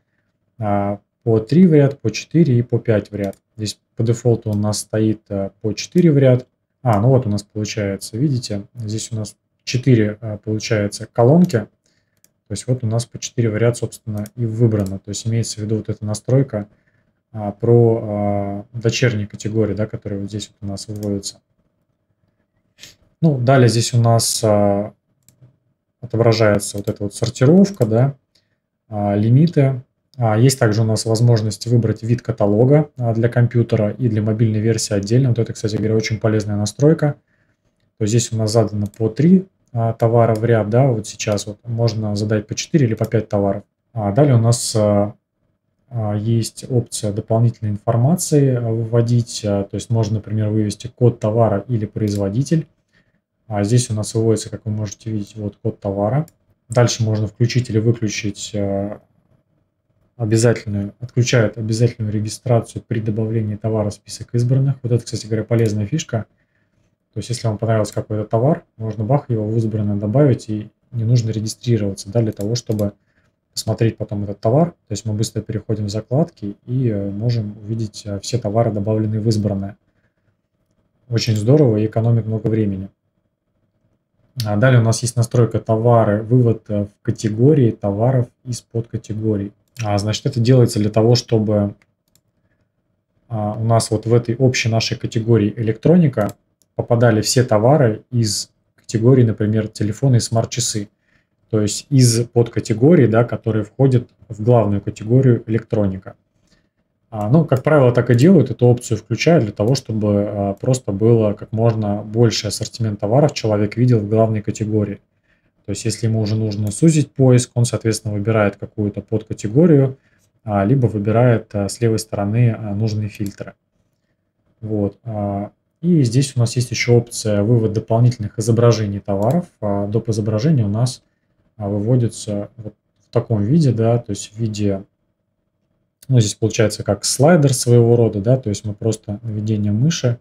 по 3 в ряд, по 4 и по 5 в ряд. Здесь по дефолту у нас стоит по 4 в ряд. А, ну вот у нас получается, видите, здесь у нас 4 получается колонки. То есть вот у нас по 4 в ряд, собственно, и выбрано. То есть имеется в виду вот эта настройка – а, про а, дочерние категории, да, которые вот здесь вот у нас выводятся. Ну, далее здесь у нас а, отображается вот эта вот сортировка, да, лимиты. Есть также у нас возможность выбрать вид каталога для компьютера и для мобильной версии отдельно. Вот это, кстати говоря, очень полезная настройка. То здесь у нас задано по 3 товара в ряд, да, вот сейчас вот можно задать по 4 или по 5 товаров. А далее у нас а, есть опция дополнительной информации а, выводить, а, то есть можно, например, вывести код товара или производитель. А здесь у нас выводится, как вы можете видеть, вот код товара. Дальше можно включить или выключить обязательную, отключает обязательную регистрацию при добавлении товара в список избранных. Вот это, кстати говоря, полезная фишка. То есть, если вам понравился какой-то товар, можно бах его в избранное добавить, и не нужно регистрироваться да, для того, чтобы посмотреть потом этот товар. То есть мы быстро переходим в закладки и э, можем увидеть э, все товары, добавленные в избранное. Очень здорово и экономит много времени. А далее у нас есть настройка товары, вывод э, в категории товаров из подкатегорий. А, значит, это делается для того, чтобы а, у нас вот в этой общей нашей категории электроника попадали все товары из категории, например, телефоны и смарт-часы то есть из подкатегорий, да, которые входят в главную категорию электроника. А, ну, как правило, так и делают, эту опцию включают для того, чтобы просто было как можно больше ассортимент товаров человек видел в главной категории. То есть, если ему уже нужно сузить поиск, он, соответственно, выбирает какую-то подкатегорию, а, либо выбирает с левой стороны нужные фильтры. Вот. И здесь у нас есть еще опция вывод дополнительных изображений товаров. Доп. изображения у нас а, выводится вот в таком виде, да, то есть в виде, ну, здесь получается как слайдер своего рода, да, то есть мы просто наведением мыши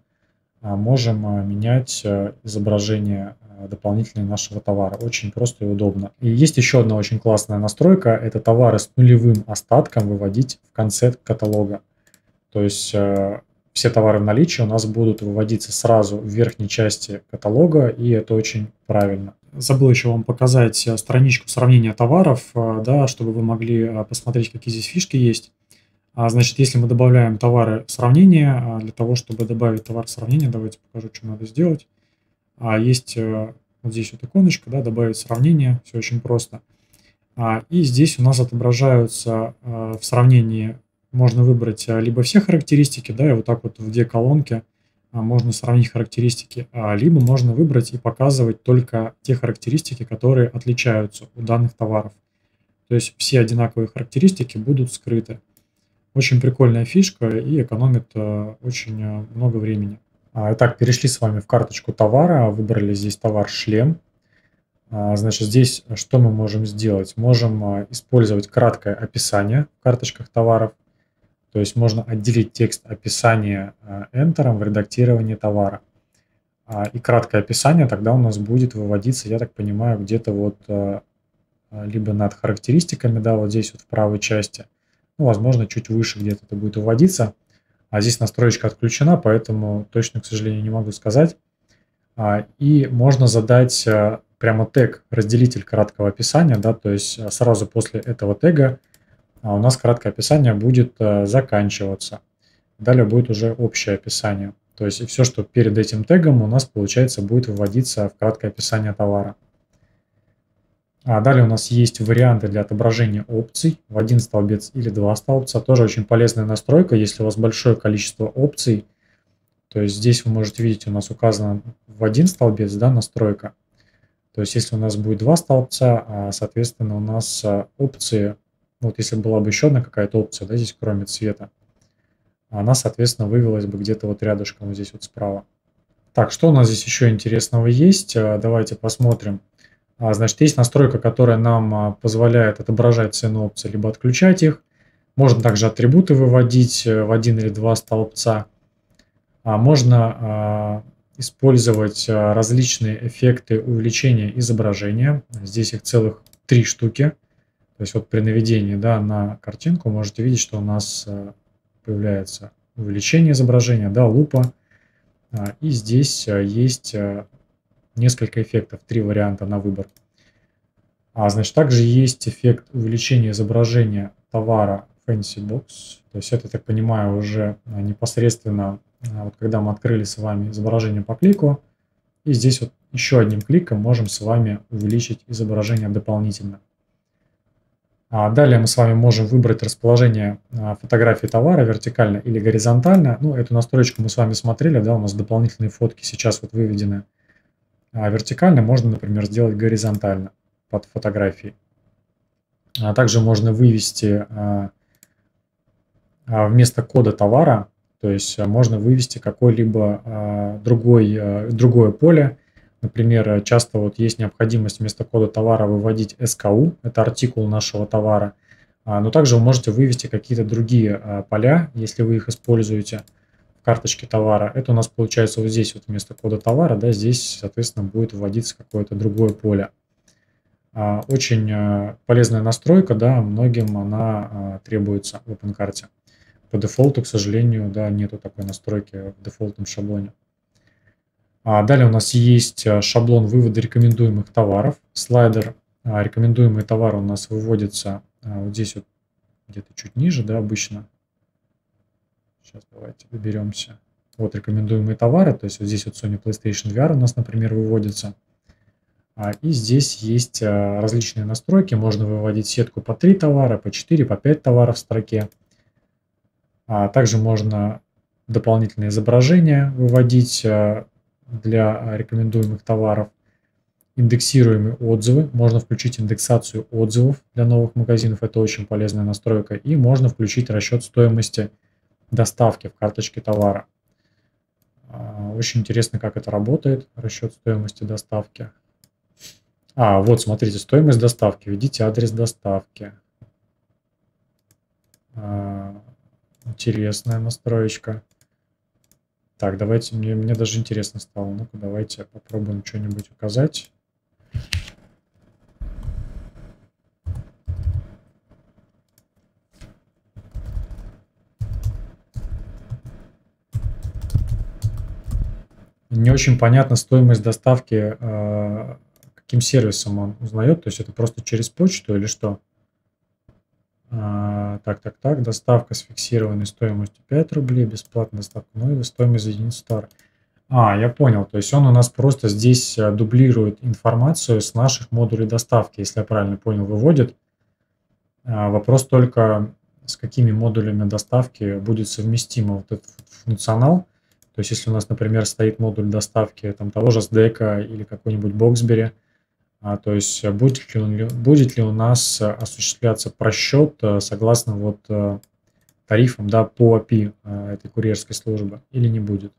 а, можем а, менять изображение дополнительные нашего товара. Очень просто и удобно. И есть еще одна очень классная настройка. Это товары с нулевым остатком выводить в конце каталога. То есть все товары в наличии у нас будут выводиться сразу в верхней части каталога, и это очень правильно забыл еще вам показать э, страничку сравнения товаров, э, да, чтобы вы могли э, посмотреть, какие здесь фишки есть. А, значит, если мы добавляем товары сравнения, для того, чтобы добавить товар сравнения, давайте покажу, что надо сделать. А, есть вот здесь вот иконочка, да, добавить сравнение, все очень просто. А, и здесь у нас отображаются в сравнении, можно выбрать либо все характеристики, да, и вот так вот в две колонки а, можно сравнить характеристики, а, либо можно выбрать и показывать только те характеристики, которые отличаются у данных товаров. То есть все одинаковые характеристики будут скрыты. Очень прикольная фишка и экономит а, очень много времени. Итак, перешли с вами в карточку товара, выбрали здесь товар шлем. А, значит, здесь что мы можем сделать? Можем а, использовать краткое описание в карточках товаров. То есть можно отделить текст описания а, Enter в редактировании товара. И краткое описание тогда у нас будет выводиться, я так понимаю, где-то вот либо над характеристиками, да, вот здесь вот в правой части. Ну, возможно, чуть выше где-то это будет выводиться. А здесь настроечка отключена, поэтому точно, к сожалению, не могу сказать. И можно задать прямо тег, разделитель краткого описания, да, то есть э, сразу после этого тега а, у нас краткое описание будет э, заканчиваться. Далее будет уже общее описание. То есть все, что перед этим тегом у нас, получается, будет выводиться в краткое описание товара. А далее у нас есть варианты для отображения опций в один столбец или два столбца. Тоже очень полезная настройка, если у вас большое количество опций. То есть здесь вы можете видеть, у нас указано в один столбец да, настройка. То есть если у нас будет два столбца, а, соответственно, у нас а, опции, вот если была бы еще одна какая-то опция, да, здесь кроме цвета, она, соответственно, вывелась бы где-то вот рядышком, вот здесь вот справа. Так, что у нас здесь еще интересного есть? А, давайте посмотрим. Значит, есть настройка, которая нам позволяет отображать цену опций, либо отключать их. Можно также атрибуты выводить э, в один или два столбца. Можно использовать а, различные эффекты увеличения изображения. Здесь их целых три штуки. То есть вот при наведении да, на картинку можете видеть, что у нас а, появляется увеличение изображения, да, лупа. А, и здесь есть несколько эффектов, три варианта на выбор. А, значит, также есть эффект увеличения изображения товара Fancy Box. То есть это, так понимаю, уже непосредственно а вот когда мы открыли с вами изображение по клику, и здесь вот еще одним кликом можем с вами увеличить изображение дополнительно. А далее мы с вами можем выбрать расположение а, фотографии товара вертикально или горизонтально. Ну, эту настроечку мы с вами смотрели, да, у нас дополнительные фотки сейчас вот выведены. А вертикально можно, например, сделать горизонтально под фотографией. А также можно вывести вместо кода товара то есть э, можно вывести какое-либо а, другой, э, другое поле. Например, часто вот есть необходимость вместо кода товара выводить SKU, это артикул нашего товара. А, но также вы можете вывести какие-то другие а, поля, если вы их используете карточке товара. Это у нас получается вот здесь вот вместо кода товара, да, здесь, соответственно, будет вводиться какое-то другое поле. Очень э, полезная настройка, да, многим она требуется в OpenCart. По дефолту, к сожалению, да, нету такой настройки в дефолтном шаблоне. А далее у нас есть а, шаблон вывода рекомендуемых товаров. Слайдер а, рекомендуемые товары у нас выводится а, вот здесь вот где-то чуть ниже, да, обычно. Сейчас давайте доберемся. Вот рекомендуемые товары, то есть вот здесь вот Sony PlayStation VR у нас, например, выводится. И здесь есть различные настройки. Можно выводить сетку по 3 товара, по 4, по 5 товаров в строке. А также можно дополнительные изображения выводить а, для рекомендуемых товаров. Индексируемые отзывы. Можно включить индексацию отзывов для новых магазинов. Это очень полезная настройка. И можно включить расчет стоимости доставки в карточке товара. А, очень интересно, как это работает, расчет стоимости доставки. А, вот, смотрите, стоимость доставки. Введите адрес доставки. А, Интересная настроечка. Так, давайте, мне, мне даже интересно стало. Ну-ка, давайте попробуем что-нибудь указать. Не очень понятно стоимость доставки, э, каким сервисом он узнает. То есть это просто через почту или что? А, так, так, так, доставка с фиксированной стоимостью 5 рублей, бесплатная доставка, ну и стоимость за единицу товара. А, я понял, то есть он у нас просто здесь э, дублирует информацию с наших модулей доставки, если я правильно понял, выводит. А, вопрос только, с какими модулями доставки будет совместим вот этот функционал. То есть если у нас, например, стоит модуль доставки там, того же SDK или какой-нибудь Boxberry, а, то есть э, будет ли, он, будет ли у нас э, осуществляться просчет э, согласно вот тарифам да, по API этой курьерской службы или не будет?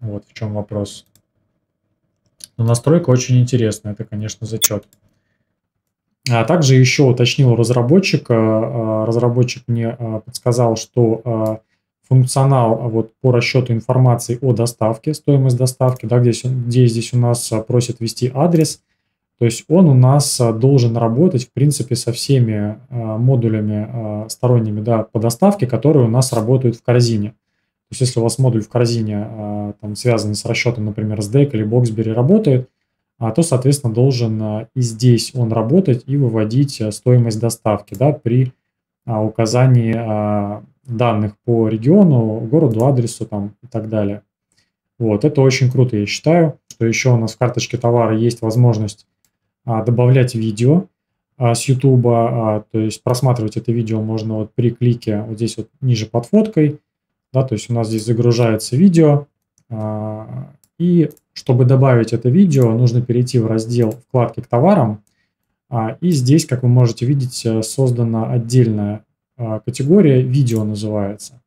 Вот в чем вопрос. Но настройка очень интересная, это, конечно, зачет. А также еще уточнил разработчик. Разработчик мне подсказал, что функционал вот по расчету информации о доставке, стоимость доставки, да, где, где здесь у нас просит ввести адрес, то есть он у нас должен работать, в принципе, со всеми модулями сторонними да, по доставке, которые у нас работают в корзине. То есть если у вас модуль в корзине, а, там, связанный с расчетом, например, с DEC или Boxberry работает, а, то, соответственно, должен а, и здесь он работать и выводить стоимость доставки да, при указании данных по региону, городу, адресу там, и так далее. Вот, это очень круто, я считаю, что еще у нас в карточке товара есть возможность добавлять видео с YouTube, то есть просматривать это видео можно вот при клике вот здесь вот ниже под фоткой, да, то есть у нас здесь загружается видео, а, и чтобы добавить это видео, нужно перейти в раздел вкладки к товарам, а, и здесь, как вы можете видеть, э, создана отдельная а, категория «Видео» называется.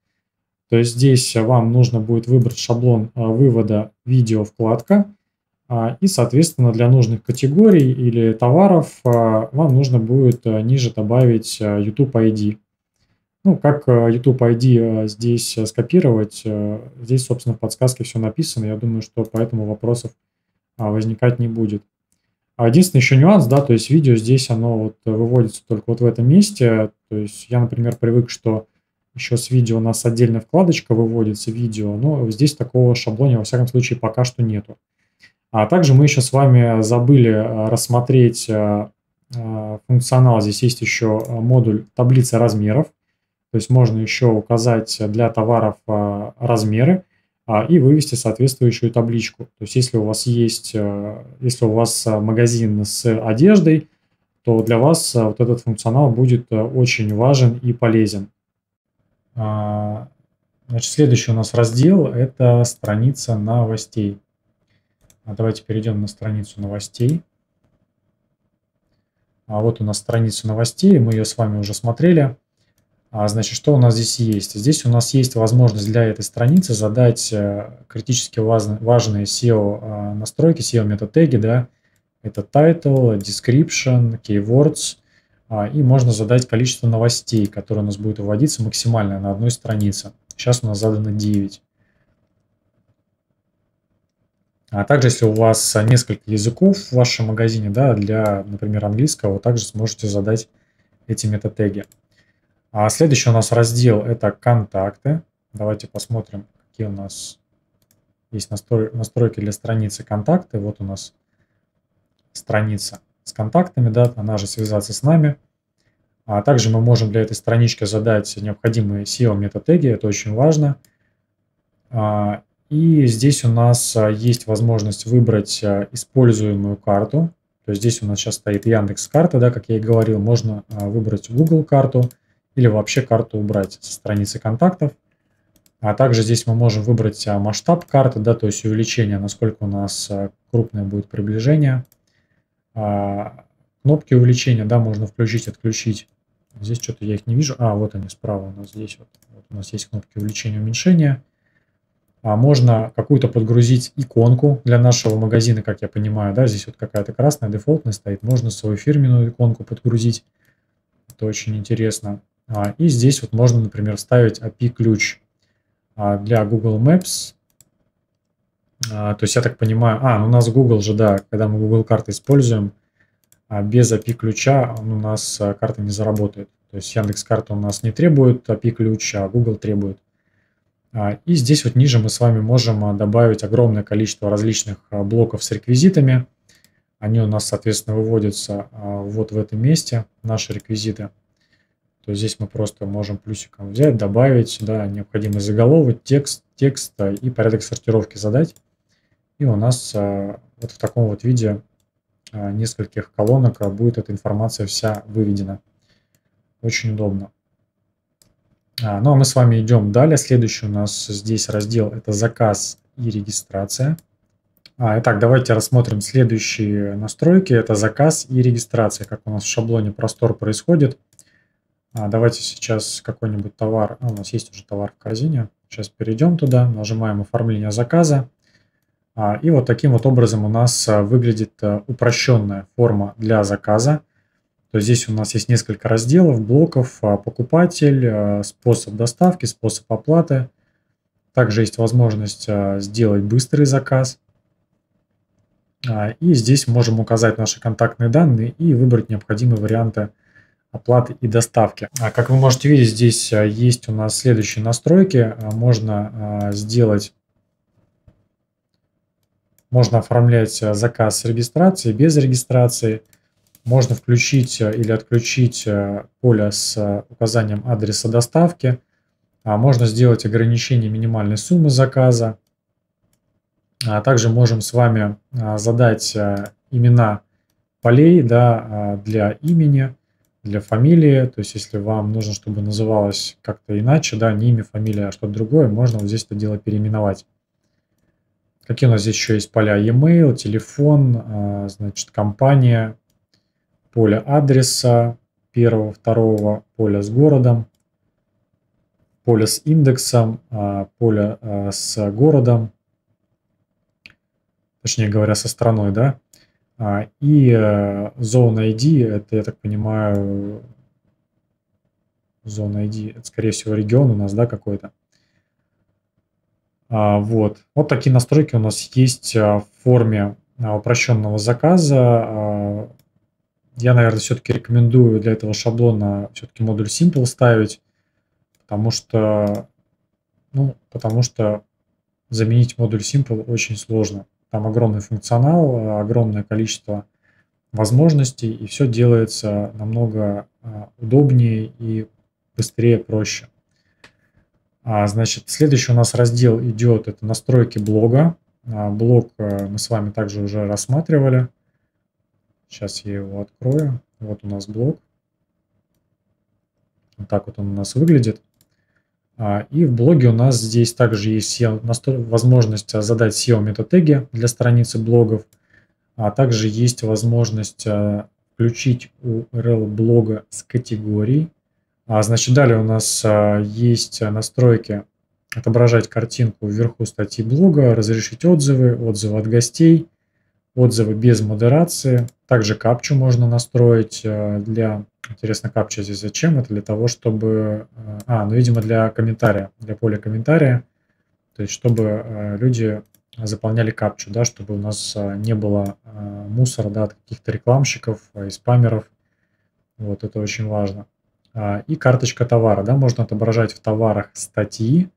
То есть здесь вам нужно будет выбрать шаблон вывода видео вкладка, и, соответственно, для нужных категорий или товаров вам нужно будет ниже добавить YouTube ID. Ну, как YouTube ID здесь скопировать, здесь, собственно, в подсказке все написано. Я думаю, что поэтому вопросов а, возникать не будет. А единственный еще нюанс, да, то есть видео здесь, оно вот выводится только вот в этом месте. То есть я, например, привык, что еще с видео у нас отдельная вкладочка выводится видео, но здесь такого шаблона, во всяком случае, пока что нету. А также мы еще с вами забыли рассмотреть функционал. Здесь есть еще модуль таблицы размеров. То есть можно еще указать для товаров размеры и вывести соответствующую табличку. То есть если у вас есть, э, если у вас магазин с одеждой, то для вас вот этот функционал будет э, очень важен и полезен. А, значит, следующий у нас раздел – это страница новостей. Давайте перейдем на страницу новостей. А вот у нас страница новостей, мы ее с вами уже смотрели. А, значит, что у нас здесь есть? Здесь у нас есть возможность для этой страницы задать э, критически важные SEO а, настройки, SEO метатеги, да, это title, description, keywords, а, и можно задать количество новостей, которые у нас будет выводиться максимально на одной странице. Сейчас у нас задано 9. А также, если у вас несколько языков в вашем магазине, да, для, например, английского, вы также сможете задать эти метатеги. А следующий у нас раздел – это контакты. Давайте посмотрим, какие у нас есть настройки для страницы контакты. Вот у нас страница с контактами, да, она же связаться с нами. А также мы можем для этой странички задать необходимые SEO метатеги, это очень важно. А, и здесь у нас а, есть возможность выбрать а, используемую карту. То есть здесь у нас сейчас стоит Яндекс карта, да, как я и говорил, можно выбрать Google карту – или вообще карту убрать со страницы контактов. А также здесь мы можем выбрать а, масштаб карты, да, то есть увеличение, насколько у нас а, крупное будет приближение. А, кнопки увеличения, да, можно включить, отключить. Здесь что-то я их не вижу. А, вот они справа у нас здесь. Вот, вот у нас есть кнопки увеличения, уменьшения. А можно какую-то подгрузить иконку для нашего магазина, как я понимаю, да, здесь вот какая-то красная дефолтная стоит. Можно свою фирменную иконку подгрузить. Это очень интересно. А, и здесь вот можно, например, вставить API-ключ а, для Google Maps. А, то есть я так понимаю, а, ну у нас Google же, да, когда мы Google карты используем, без API-ключа у нас карта не заработает. То есть Яндекс карта у нас не требует API-ключ, а Google требует. И здесь вот ниже мы с вами можем добавить огромное количество различных блоков с реквизитами. Они у нас, соответственно, выводятся вот в этом месте, наши реквизиты то здесь мы просто можем плюсиком взять, добавить сюда необходимый заголовок, текст, текст и порядок сортировки задать. И у нас а, вот в таком вот виде а, нескольких колонок будет эта информация вся выведена. Очень удобно. А, ну а мы с вами идем далее. Следующий у нас здесь раздел это заказ и регистрация. А, итак, давайте рассмотрим следующие настройки. Это заказ и регистрация, как у нас в шаблоне простор происходит. А, давайте сейчас какой-нибудь товар, а, у нас есть уже товар в корзине. Сейчас перейдем туда, нажимаем оформление заказа. А, и вот таким вот образом у нас выглядит упрощенная форма для заказа. То есть здесь у нас есть несколько разделов, блоков, покупатель, способ доставки, способ оплаты. Также есть возможность сделать быстрый заказ. И здесь можем указать наши контактные данные и выбрать необходимые варианты оплаты и доставки. Как вы можете видеть, здесь есть у нас следующие настройки. Можно сделать можно оформлять заказ с регистрацией, без регистрации. Можно включить или отключить поле с указанием адреса доставки. А можно сделать ограничение минимальной суммы заказа. А также можем с вами задать имена полей да, для имени, для фамилии. То есть, если вам нужно, чтобы называлось как-то иначе, да, не имя, фамилия, а что-то другое, можно вот здесь это дело переименовать. Какие у нас здесь еще есть поля? E-mail, телефон, а, значит, компания, поле адреса первого, второго, поле с городом, поле с индексом, а, поле а, с городом, точнее говоря, со страной, да, и Zone ID, это, я так понимаю, Zone ID, это, скорее всего, регион у нас, да, какой-то. А, вот. вот такие настройки у нас есть а, в форме а, упрощенного заказа. Я, наверное, все-таки рекомендую для этого шаблона все-таки модуль Simple ставить, потому что, ну, потому что заменить модуль Simple очень сложно. Там огромный функционал, огромное количество возможностей, и все делается намного удобнее и быстрее, проще. А, значит, следующий у нас раздел идет, это настройки блога. А, блог э, мы с вами также уже рассматривали. Сейчас я его открою. Вот у нас блог. Вот так вот он у нас выглядит. А, и в блоге у нас здесь также есть возможность задать SEO метатеги для страницы блогов. А также есть возможность включить URL блога с категорией. А, значит, далее у нас а, есть настройки отображать картинку вверху статьи блога, разрешить отзывы, отзывы от гостей, отзывы без модерации. Также капчу можно настроить а, для... Интересно, капча здесь зачем? Это для того, чтобы... А, ну, видимо, для комментария, для поля комментария. То есть, чтобы люди заполняли капчу, да, чтобы у нас не было мусора, да, от каких-то рекламщиков и спамеров. Вот это очень важно. А, и карточка товара. Да, можно отображать в товарах статьи,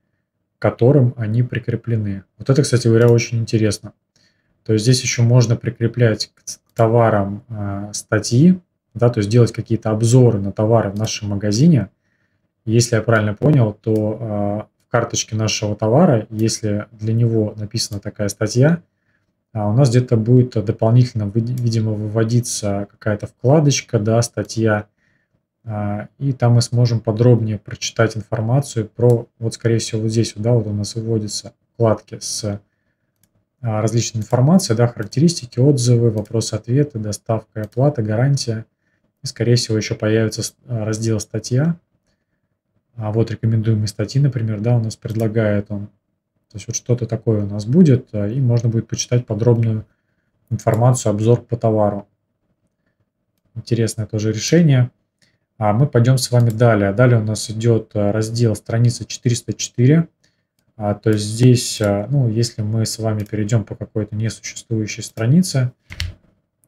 к которым они прикреплены. Вот это, кстати говоря, очень интересно. То есть здесь еще можно прикреплять к товарам статьи, да, то есть делать какие-то обзоры на товары в нашем магазине. Если я правильно понял, то а, в карточке нашего товара, если для него написана такая статья, у нас где-то будет дополнительно, видимо, выводиться какая-то вкладочка, да, статья а, и там мы сможем подробнее прочитать информацию про, вот скорее всего вот здесь, да, вот у нас выводятся вкладки с а, различной информацией, да, характеристики, отзывы, вопросы-ответы, доставка и оплата, гарантия. И, скорее всего, еще появится а, раздел «Статья». А вот рекомендуемые статьи, например, да, у нас предлагает он. То есть вот что-то такое у нас будет, и можно будет почитать подробную информацию, обзор по товару. Интересное тоже решение. А мы пойдем с вами далее. Далее у нас идет э, раздел страница 404. А, то есть здесь, э, ну, если мы с вами перейдем по какой-то несуществующей странице,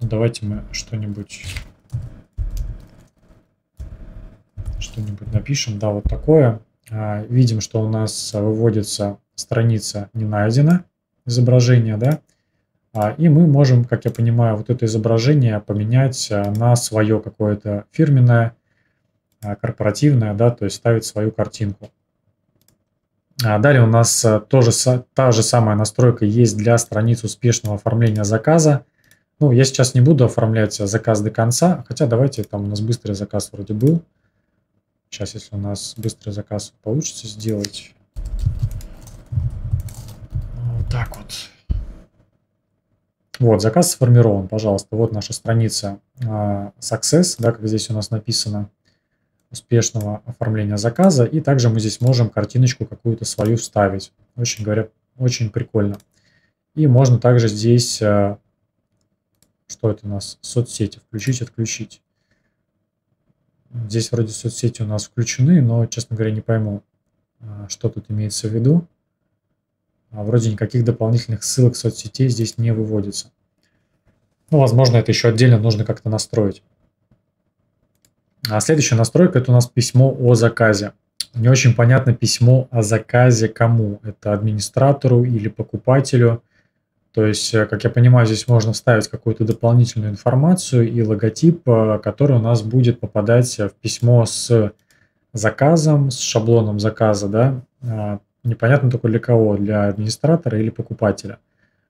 ну, давайте мы что-нибудь что-нибудь напишем. Да, вот такое. А, видим, что у нас выводится страница не найдена, изображение, да. А, и мы можем, как я понимаю, вот это изображение поменять э, на свое какое-то фирменное а, корпоративная, да, то есть ставить свою картинку. А далее у нас тоже та же самая настройка есть для страниц успешного оформления заказа. Ну, я сейчас не буду оформлять заказ до конца, хотя давайте, там у нас быстрый заказ вроде был. Сейчас, если у нас быстрый заказ получится сделать. Вот так вот. Вот, заказ сформирован, пожалуйста. Вот наша страница uh, Success, да, как здесь у нас написано успешного оформления заказа. И также мы здесь можем картиночку какую-то свою вставить. Очень говоря, очень прикольно. И можно также здесь, что это у нас, соцсети, включить, отключить. Здесь вроде соцсети у нас включены, но, честно говоря, не пойму, что тут имеется в виду. Вроде никаких дополнительных ссылок соцсетей здесь не выводится. Ну, возможно, это еще отдельно нужно как-то настроить. А следующая настройка – это у нас письмо о заказе. Не очень понятно письмо о заказе кому. Это администратору или покупателю. То есть, э, как я понимаю, здесь можно вставить какую-то дополнительную информацию и логотип, э, который у нас будет попадать в письмо с заказом, с шаблоном заказа, да. А, непонятно только для кого, для администратора или покупателя.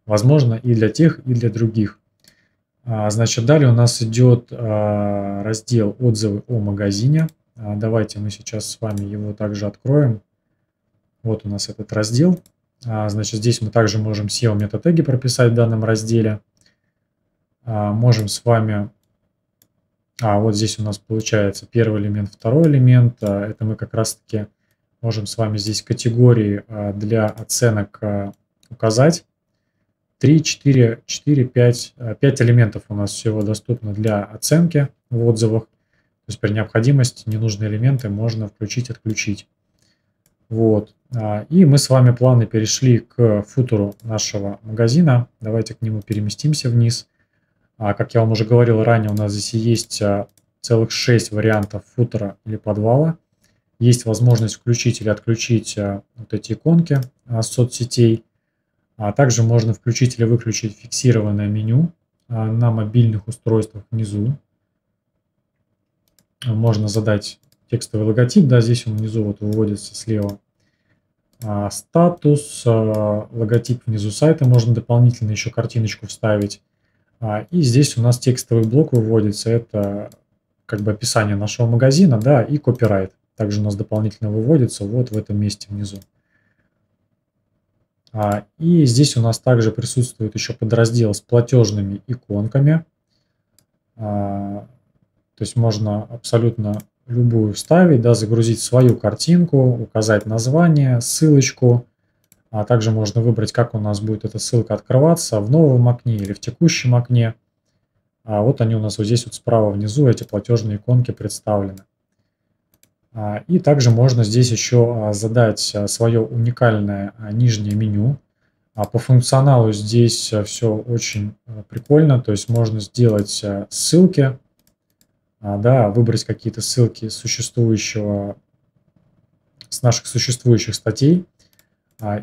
Возможно, и для тех, и для других. А, значит, далее у нас идет а, раздел «Отзывы о магазине». Давайте мы сейчас с вами его также откроем. Вот у нас этот раздел. Значит, здесь мы также можем SEO метатеги прописать в данном разделе. Можем с вами... А, вот здесь у нас получается первый элемент, второй элемент. Это мы как раз-таки можем с вами здесь категории для оценок указать. 3, 4, 4, 5, 5 элементов у нас всего доступно для оценки в отзывах. То есть при необходимости ненужные элементы можно включить, отключить. Вот. А, и мы с вами плавно перешли к футеру нашего магазина. Давайте к нему переместимся вниз. А, как я вам уже говорил ранее, у нас здесь есть а, целых 6 вариантов футера или подвала. Есть возможность включить или отключить вот эти иконки соцсетей. А также можно включить или выключить фиксированное меню на мобильных устройствах внизу. Можно задать текстовый логотип, да, здесь он внизу вот выводится слева. А, статус, а, логотип внизу сайта, можно дополнительно еще картиночку вставить. И здесь у нас текстовый блок выводится, это как бы описание нашего магазина, да, и копирайт. Также у нас дополнительно выводится вот в этом месте внизу. А, и здесь у нас также присутствует еще подраздел с платежными иконками. А, то есть можно абсолютно любую вставить, да, загрузить свою картинку, указать название, ссылочку. А также можно выбрать, как у нас будет эта ссылка открываться в новом окне или в текущем окне. А вот они у нас вот здесь вот справа внизу, эти платежные иконки представлены. А, и также можно здесь еще а, задать а, свое уникальное нижнее меню. По функционалу здесь все очень прикольно, то есть можно сделать ссылки, да, выбрать какие-то ссылки существующего, с наших существующих статей,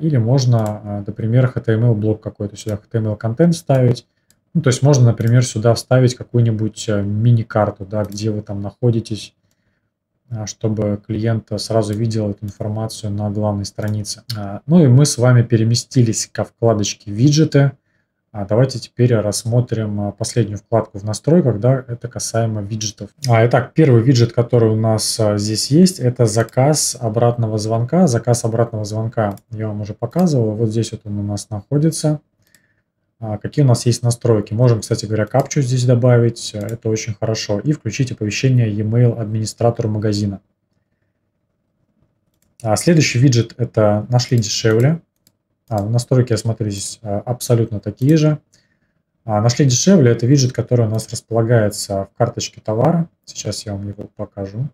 или можно, например, HTML-блок какой-то сюда, HTML-контент ставить, ну, то есть можно, например, сюда вставить какую-нибудь мини-карту, да, где вы там находитесь, а, чтобы клиент сразу видел эту информацию на главной странице. А, ну и мы с вами переместились ко вкладочке «Виджеты». А, давайте теперь рассмотрим последнюю вкладку в настройках, да, это касаемо виджетов. Итак, первый виджет, который у нас здесь есть, это заказ обратного звонка. Заказ обратного звонка я вам уже показывал, вот здесь вот он у нас находится. А, какие у нас есть настройки. Можем, кстати говоря, капчу здесь добавить, это очень хорошо. И включить оповещение e-mail администратору магазина. А следующий виджет это «Нашли дешевле». А, настройки, здесь а, абсолютно такие же. А, «Нашли дешевле» – это виджет, который у нас располагается в карточке товара. Сейчас я вам его покажу.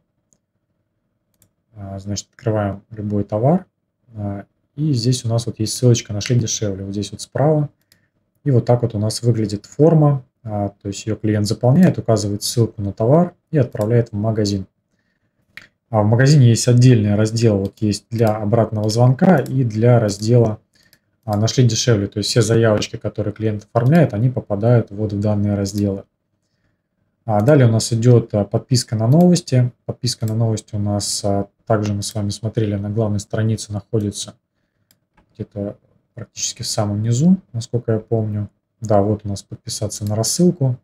А, значит, открываем любой товар. И здесь у нас вот есть ссылочка «Нашли дешевле». Вот здесь вот справа – и вот так вот у нас выглядит форма, то есть ее клиент заполняет, указывает ссылку на товар и отправляет в магазин. А в магазине есть отдельный раздел, вот есть для обратного звонка и для раздела «Нашли дешевле». То есть все заявочки, которые клиент оформляет, они попадают вот в данные разделы. А далее у нас идет подписка на новости. Подписка на новости у нас также мы с вами смотрели на главной странице находится где-то практически в самом низу, насколько я помню. Да, вот у нас подписаться на рассылку.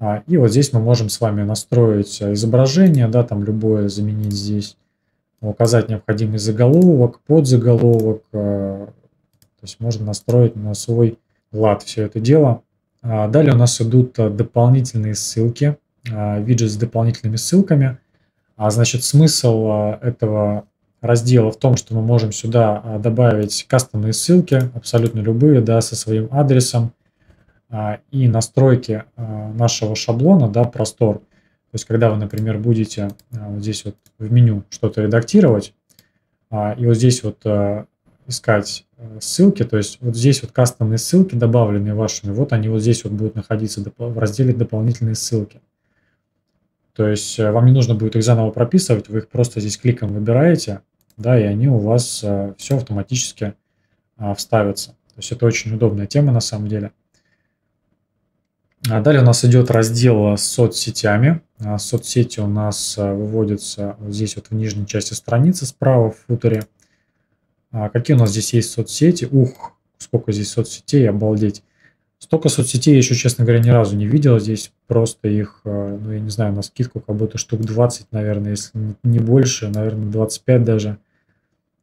А, и вот здесь мы можем с вами настроить изображение, да, там любое заменить здесь, указать необходимый заголовок, подзаголовок. А, то есть можно настроить на свой лад все это дело. А, далее у нас идут дополнительные ссылки, виджет с дополнительными ссылками. А значит, смысл этого раздела в том, что мы можем сюда а, добавить кастомные ссылки, абсолютно любые, да, со своим адресом а, и настройки а, нашего шаблона, да, простор. То есть, когда вы, например, будете вот здесь вот в меню что-то редактировать, и вот здесь вот искать ссылки, то есть вот здесь вот кастомные ссылки добавленные вашими, вот они вот здесь вот будут находиться в разделе дополнительные ссылки. То есть вам не нужно будет их заново прописывать, вы их просто здесь кликом выбираете, да, и они у вас э, все автоматически а, вставятся. То есть это очень удобная тема на самом деле. А далее у нас идет раздел с соцсетями. А соцсети у нас э, выводятся вот здесь вот в нижней части страницы справа в футере. Какие у нас здесь есть соцсети? Ух, сколько здесь соцсетей, обалдеть. Столько соцсетей я еще, честно говоря, ни разу не видел. Здесь просто их, э, ну, я не знаю, на скидку как будто штук 20, наверное, если не больше, наверное, 25 даже.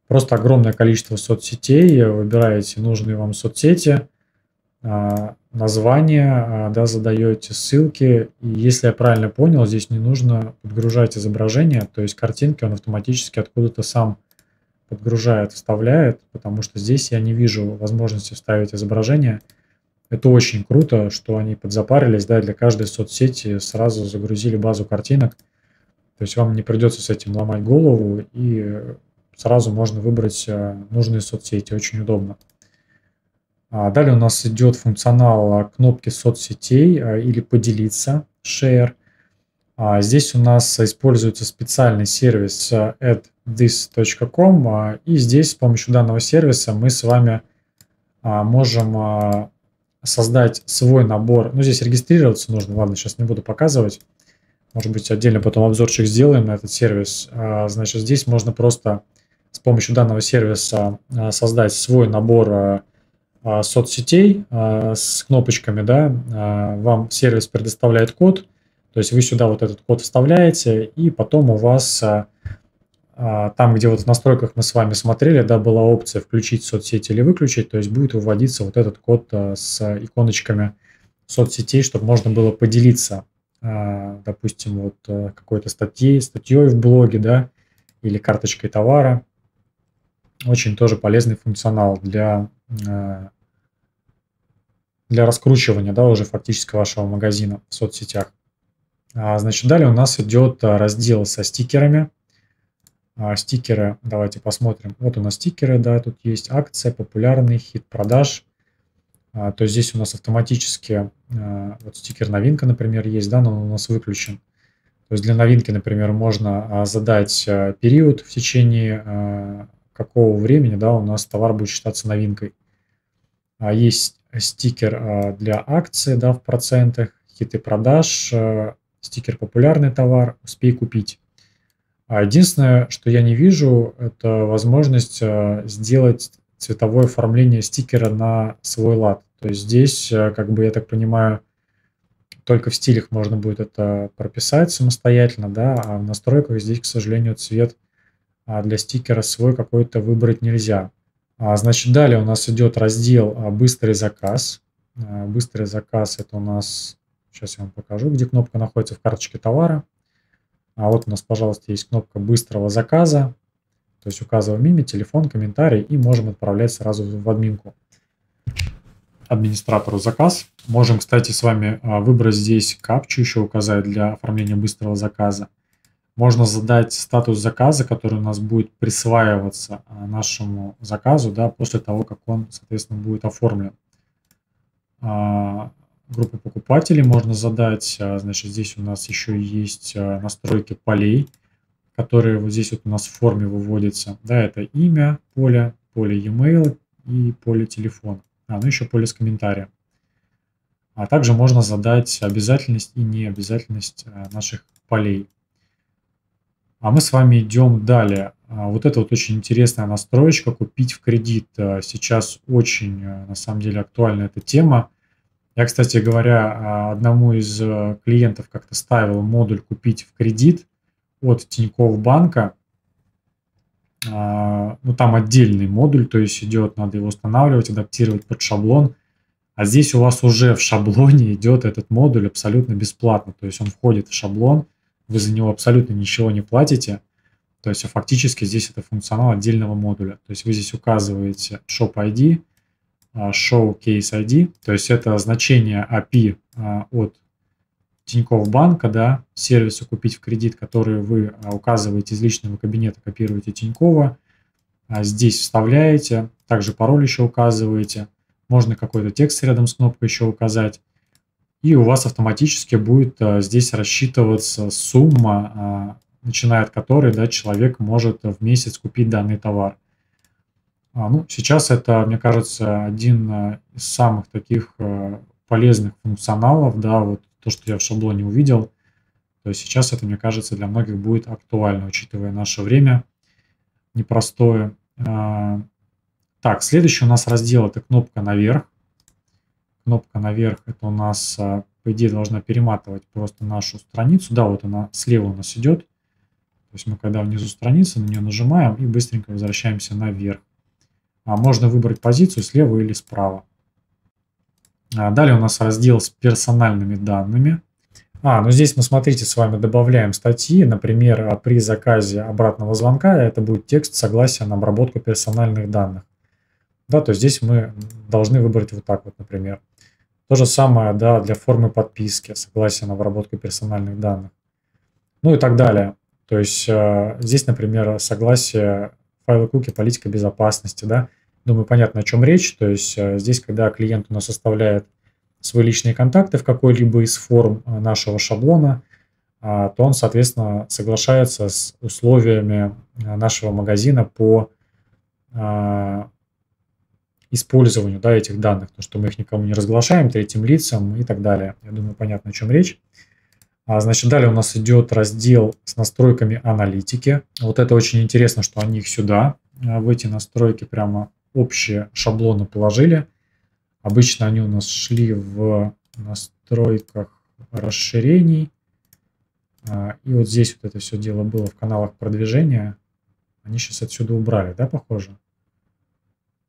Просто огромное количество соцсетей, выбираете нужные вам соцсети, а, название, а, да, задаете ссылки. И если я правильно понял, здесь не нужно подгружать изображение, то есть картинки он автоматически откуда-то сам подгружает, вставляет, потому что здесь я не вижу возможности вставить изображение. Это очень круто, что они подзапарились, да, для каждой соцсети сразу загрузили базу картинок. То есть вам не придется с этим ломать голову и сразу можно выбрать э, нужные соцсети, очень удобно. А далее у нас идет функционал э, кнопки соцсетей э, или поделиться, share. А здесь у нас используется специальный сервис addthis.com, и здесь с помощью данного сервиса мы с вами можем создать свой набор. Ну, здесь регистрироваться нужно, ладно, сейчас не буду показывать. Может быть, отдельно потом обзорчик сделаем на этот сервис. А, значит, здесь можно просто с помощью данного сервиса а, создать свой набор а, а, соцсетей с кнопочками, да, вам сервис предоставляет код, то есть вы сюда вот этот код вставляете, и потом у вас там, где вот в настройках мы с вами смотрели, да, была опция включить соцсети или выключить, то есть будет выводиться вот этот код с иконочками соцсетей, чтобы можно было поделиться, допустим, вот какой-то статьей, статьей в блоге, да, или карточкой товара, очень тоже полезный функционал для, для раскручивания, да, уже фактически вашего магазина в соцсетях. А, значит, далее у нас идет э, раздел со стикерами. А, стикеры, давайте посмотрим. Вот у нас стикеры, да, тут есть акция, популярный, хит продаж. А, то есть здесь у нас автоматически вот стикер новинка, например, есть, да, но он у нас выключен. То есть для новинки, например, можно задать период в течение какого времени да, у нас товар будет считаться новинкой. А есть стикер а, для акции да, в процентах, хиты продаж, а, стикер популярный товар, успей купить. А единственное, что я не вижу, это возможность сделать цветовое оформление стикера на свой лад. То есть здесь, как бы я так понимаю, только в стилях можно будет это прописать самостоятельно, да, а в настройках здесь, к сожалению, цвет – а для стикера свой какой-то выбрать нельзя. А, значит, далее у нас идет раздел а, «Быстрый заказ». Быстрый заказ – это у нас, сейчас я вам покажу, где кнопка находится в карточке товара. А вот у нас, пожалуйста, есть кнопка быстрого заказа. То есть указываем имя, телефон, комментарий и можем отправлять сразу в админку администратору заказ. Можем, кстати, с вами выбрать здесь капчу еще указать для оформления быстрого заказа. Можно задать статус заказа, который у нас будет присваиваться а, нашему заказу да, после того, как он, соответственно, будет оформлен. А, группу покупателей можно задать. А, значит, здесь у нас еще есть настройки полей, которые вот здесь вот у нас в форме выводятся. Да, это имя поле, поле e-mail и поле телефона. А, ну еще поле с комментарием. А также можно задать обязательность и необязательность наших полей. А мы с вами идем далее. А, вот это вот очень интересная настроечка «Купить в кредит». А, сейчас очень, а, на самом деле, актуальна эта тема. Я, кстати говоря, одному из клиентов как-то ставил модуль «Купить в кредит» от Тинькофф банка. Ну, там отдельный модуль, то есть идет, надо его устанавливать, адаптировать под шаблон. А здесь у вас уже в шаблоне идет этот модуль абсолютно бесплатно. То есть он входит в шаблон – вы за него абсолютно ничего не платите. То есть фактически здесь это функционал отдельного модуля. То есть вы здесь указываете Shop ID, а, Show Case ID, то есть это значение API а, от Тинькофф банка, да, сервиса «Купить в кредит», который вы а, указываете из личного кабинета, копируете Тинькова, здесь вставляете, также пароль еще указываете, можно какой-то текст рядом с кнопкой еще указать, и у вас автоматически будет здесь рассчитываться сумма, начиная от которой да, человек может в месяц купить данный товар. Ну, сейчас это, мне кажется, один из самых таких полезных функционалов, да, вот то, что я в шаблоне увидел, то есть сейчас это, мне кажется, для многих будет актуально, учитывая наше время непростое. А, так, следующий у нас раздел – это кнопка наверх. Кнопка наверх – это у нас, а, по идее, должна перематывать просто нашу страницу. Да, вот она слева у нас идет. То есть мы когда внизу страницы, на нее нажимаем и быстренько возвращаемся наверх. А можно выбрать позицию слева или справа. А, далее у нас раздел с персональными данными. А, ну здесь мы, смотрите, с вами добавляем статьи. Например, при заказе обратного звонка это будет текст согласия на обработку персональных данных. Да, то есть здесь мы должны выбрать вот так вот, например. То же самое, да, для формы подписки, согласие на обработку персональных данных. Ну и так далее. То есть э, здесь, например, согласие файлы куки, политика безопасности, да. Думаю, понятно, о чем речь. То есть э, здесь, когда клиент у нас оставляет свои личные контакты в какой-либо из форм э, нашего шаблона, а, то он, соответственно, соглашается с условиями э, нашего магазина по а, использованию да, этих данных, то, что мы их никому не разглашаем, третьим лицам и так далее. Я думаю, понятно, о чем речь. А, значит, далее у нас идет раздел с настройками аналитики. Вот это очень интересно, что они их сюда, в эти настройки прямо общие шаблоны положили. Обычно они у нас шли в настройках расширений. А, и вот здесь вот это все дело было в каналах продвижения. Они сейчас отсюда убрали, да, похоже?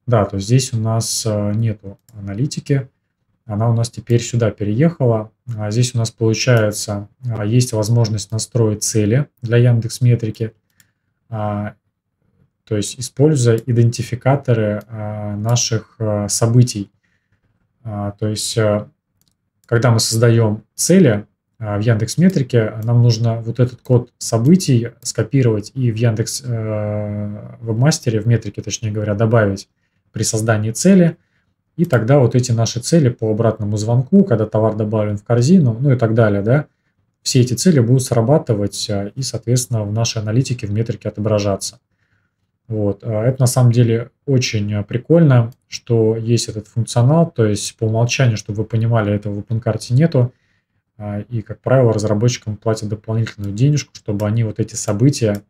Да, то здесь у нас а, нету аналитики. Она у нас теперь сюда переехала. А здесь у нас получается, есть возможность настроить цели для Яндекс Метрики то есть используя идентификаторы а, наших а, событий. А, то есть, когда мы создаем цели в Яндекс Метрике, нам нужно вот этот код событий скопировать и в Яндекс Вебмастере, в метрике, точнее говоря, добавить при создании цели. И тогда вот эти наши цели по обратному звонку, когда товар добавлен в корзину, ну и так далее, да, все эти цели будут срабатывать и, соответственно, в нашей аналитике в метрике отображаться. Вот. А это на самом деле очень а, прикольно, что есть этот функционал, то есть по умолчанию, чтобы вы понимали, этого в OpenCart нету, а, и, как правило, разработчикам платят дополнительную денежку, чтобы они вот эти события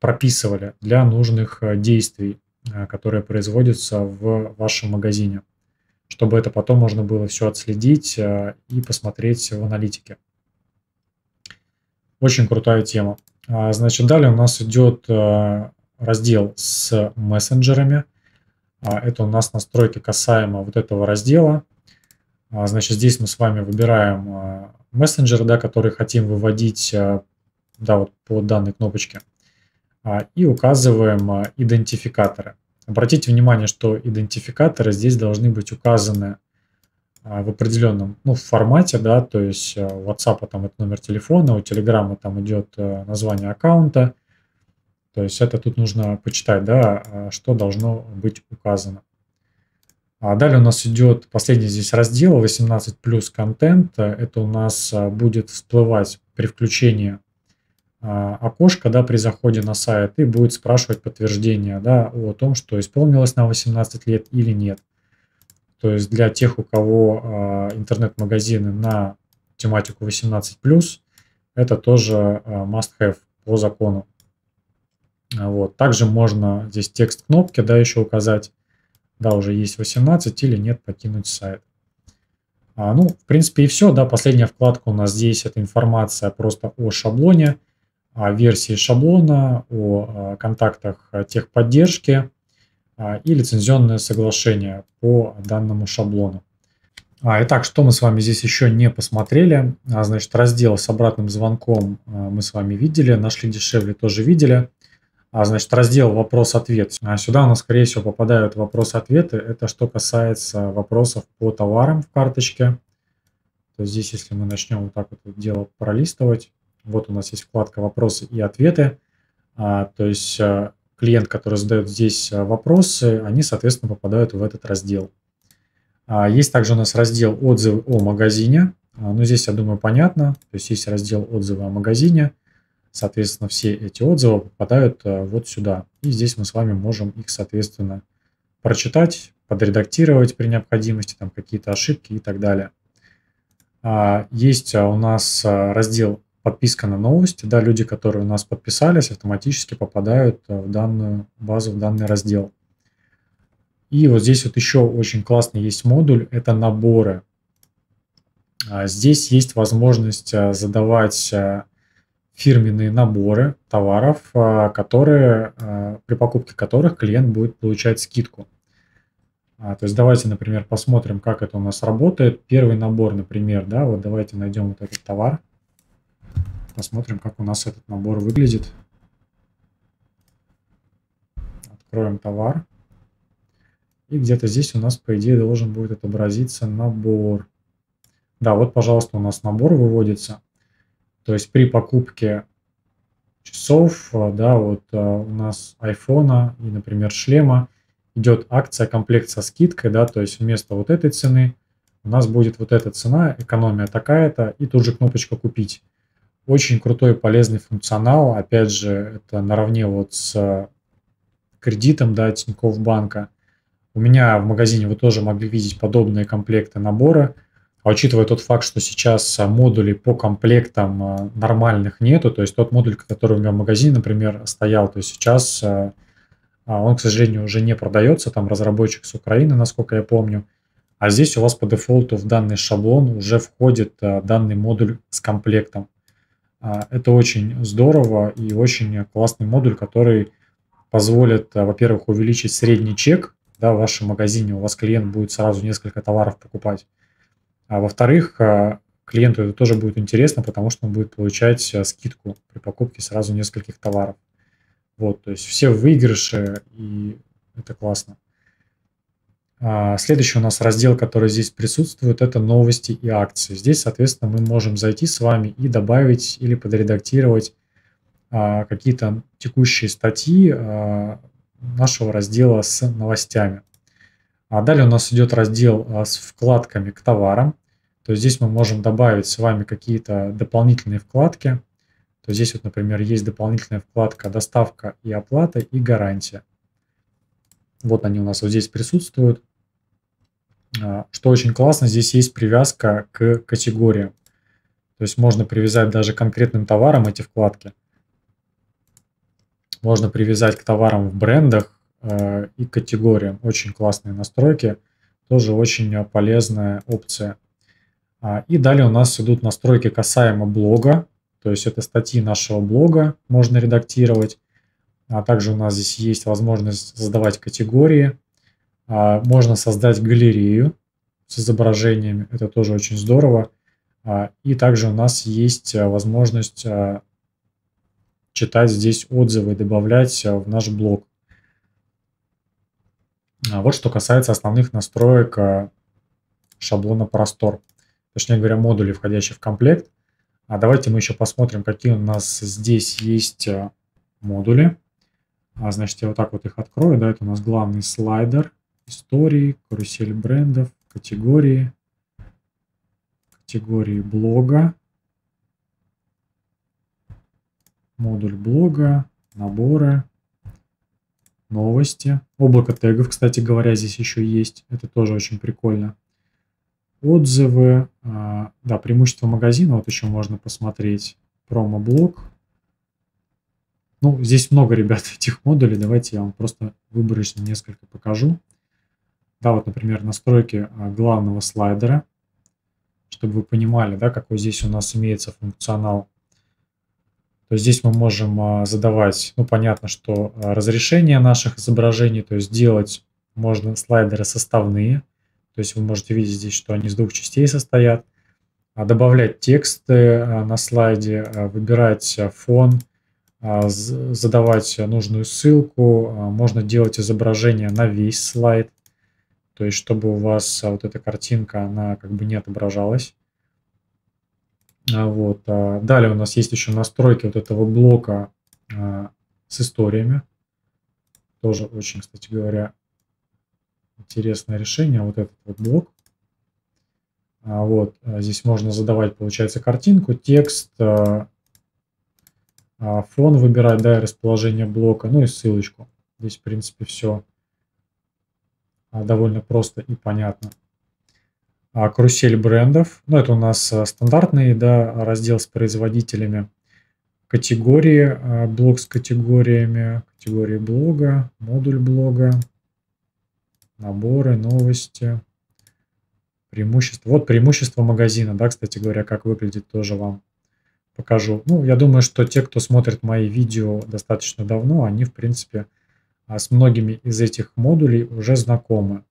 прописывали для нужных действий, которые производятся в вашем магазине, чтобы это потом можно было все отследить и посмотреть в аналитике. Очень крутая тема. Значит, далее у нас идет раздел с мессенджерами. А, это у нас настройки касаемо вот этого раздела. А, значит, здесь мы с вами выбираем а, мессенджер, да, который хотим выводить да, вот по данной кнопочке. И указываем идентификаторы. Обратите внимание, что идентификаторы здесь должны быть указаны в определенном ну, формате, да, то есть у WhatsApp там это номер телефона, у Telegram там идет название аккаунта, то есть это тут нужно почитать, да, а, что должно быть указано. А далее у нас идет последний здесь раздел 18 плюс контент. Это у нас а, будет всплывать при включении а, окошко, да, при заходе на сайт и будет спрашивать подтверждение, да, о том, что исполнилось на 18 лет или нет. То есть для тех, у кого интернет-магазины на тематику 18 плюс, это тоже must have по закону. Вот. Также можно здесь текст кнопки, да, еще указать, да, уже есть 18 или нет, покинуть сайт. А, ну, в принципе, и все, да, последняя вкладка у нас здесь, это информация просто о шаблоне, о версии шаблона, о, о контактах техподдержки а, и лицензионное соглашение по данному шаблону. А, итак, что мы с вами здесь еще не посмотрели? А, значит, раздел с обратным звонком а, мы с вами видели, нашли дешевле тоже видели. А, значит, раздел «Вопрос-ответ». А сюда у нас, скорее всего, попадают вопросы-ответы. Это что касается вопросов по товарам в карточке. То есть здесь, если мы начнем вот так вот дело пролистывать, вот у нас есть вкладка «Вопросы и ответы». А, то есть а, клиент, который задает здесь а, вопросы, они, соответственно, попадают в этот раздел. А, есть также у нас раздел «Отзывы о магазине». А, ну, здесь, я думаю, понятно. То есть есть раздел «Отзывы о магазине». Соответственно, все эти отзывы попадают э, вот сюда. И здесь мы с вами можем их, соответственно, прочитать, подредактировать при необходимости, там какие-то ошибки и так далее. А, есть у нас э, раздел подписка на новости. Да, люди, которые у нас подписались, автоматически попадают э, в данную базу, в данный раздел. И вот здесь вот еще очень классный есть модуль, это наборы. А, здесь есть возможность задавать фирменные наборы товаров, а, которые, а, при покупке которых клиент будет получать скидку. А, то есть давайте, например, посмотрим, как это у нас работает. Первый набор, например, да, вот давайте найдем вот этот товар. Посмотрим, как у нас этот набор выглядит. Откроем товар. И где-то здесь у нас, по идее, должен будет отобразиться набор. Да, вот, пожалуйста, у нас набор выводится. То есть при покупке часов, э, да, вот э, у нас айфона и, например, шлема идет акция комплект со скидкой, да, то есть вместо вот этой цены у нас будет вот эта цена, экономия такая-то, и тут же кнопочка «Купить». Очень крутой и полезный функционал. Опять же, это наравне вот с кредитом, да, Тинькофф банка. У меня в магазине вы тоже могли видеть подобные комплекты набора. А учитывая тот факт, что сейчас а, модулей по комплектам а, нормальных нету, то есть тот модуль, который у меня в магазине, например, стоял, то есть сейчас а, он, к сожалению, уже не продается, там разработчик с Украины, насколько я помню, а здесь у вас по дефолту в данный шаблон уже входит данный модуль с комплектом. Это очень здорово и очень классный модуль, который позволит, во-первых, увеличить средний чек да, в вашем магазине, у вас клиент будет сразу несколько товаров покупать, а во-вторых, а, клиенту это тоже будет интересно, потому что он будет получать а, скидку при покупке сразу нескольких товаров. Вот, то есть все выигрыши, и это классно. А, следующий у нас раздел, который здесь присутствует, это новости и акции. Здесь, соответственно, мы можем зайти с вами и добавить или подредактировать какие-то текущие статьи нашего раздела с новостями. А далее у нас идет раздел а, с вкладками к товарам. То есть здесь мы можем добавить с вами какие-то дополнительные вкладки. То есть здесь вот, например, есть дополнительная вкладка «Доставка и оплата» и «Гарантия». Вот они у нас вот здесь присутствуют. А, что очень классно, здесь есть привязка к категориям. То есть можно привязать даже конкретным товарам эти вкладки. Можно привязать к товарам в брендах, и категориям. Очень классные настройки, тоже очень полезная опция. А, и далее у нас идут настройки касаемо блога, то есть это статьи нашего блога можно редактировать. А также у нас здесь есть возможность создавать категории. А, можно создать галерею с изображениями, это тоже очень здорово. А, и также у нас есть возможность читать здесь отзывы, добавлять в наш блог. А вот что касается основных настроек э, шаблона простор, точнее говоря, модулей, входящих в комплект. А давайте мы еще посмотрим, какие у нас здесь есть э, модули. А, значит, я вот так вот их открою. Да, это у нас главный слайдер, истории, карусель брендов, категории, категории блога, модуль блога, наборы, новости. Облако тегов, кстати говоря, здесь еще есть. Это тоже очень прикольно. Отзывы. А, да, преимущество магазина. Вот еще можно посмотреть. Промо-блок. Ну, здесь много, ребят, этих модулей. Давайте я вам просто выборочно несколько покажу. Да, вот, например, настройки а, главного слайдера. Чтобы вы понимали, да, какой здесь у нас имеется функционал то здесь мы можем а, задавать, ну понятно, что а, разрешение наших изображений, то есть делать можно слайдеры составные, то есть вы можете видеть здесь, что они из двух частей состоят, а добавлять тексты на слайде, выбирать фон, задавать нужную ссылку, можно делать изображение на весь слайд, то есть чтобы у вас вот эта картинка, она как бы не отображалась. Вот. Далее у нас есть еще настройки вот этого блока с историями. Тоже очень, кстати говоря, интересное решение. Вот этот вот блок. А, вот, а, здесь можно задавать, получается, картинку, текст, а, фон выбирать, да, и расположение блока, ну и ссылочку. Здесь, в принципе, все довольно просто и понятно. Карусель брендов, ну это у нас стандартный, да, раздел с производителями. Категории, блок с категориями, категории блога, модуль блога, наборы, новости, преимущества. Вот преимущество магазина, да, кстати говоря, как выглядит, тоже вам покажу. Ну, я думаю, что те, кто смотрит мои видео достаточно давно, они, в принципе, а, с многими из этих модулей уже знакомы.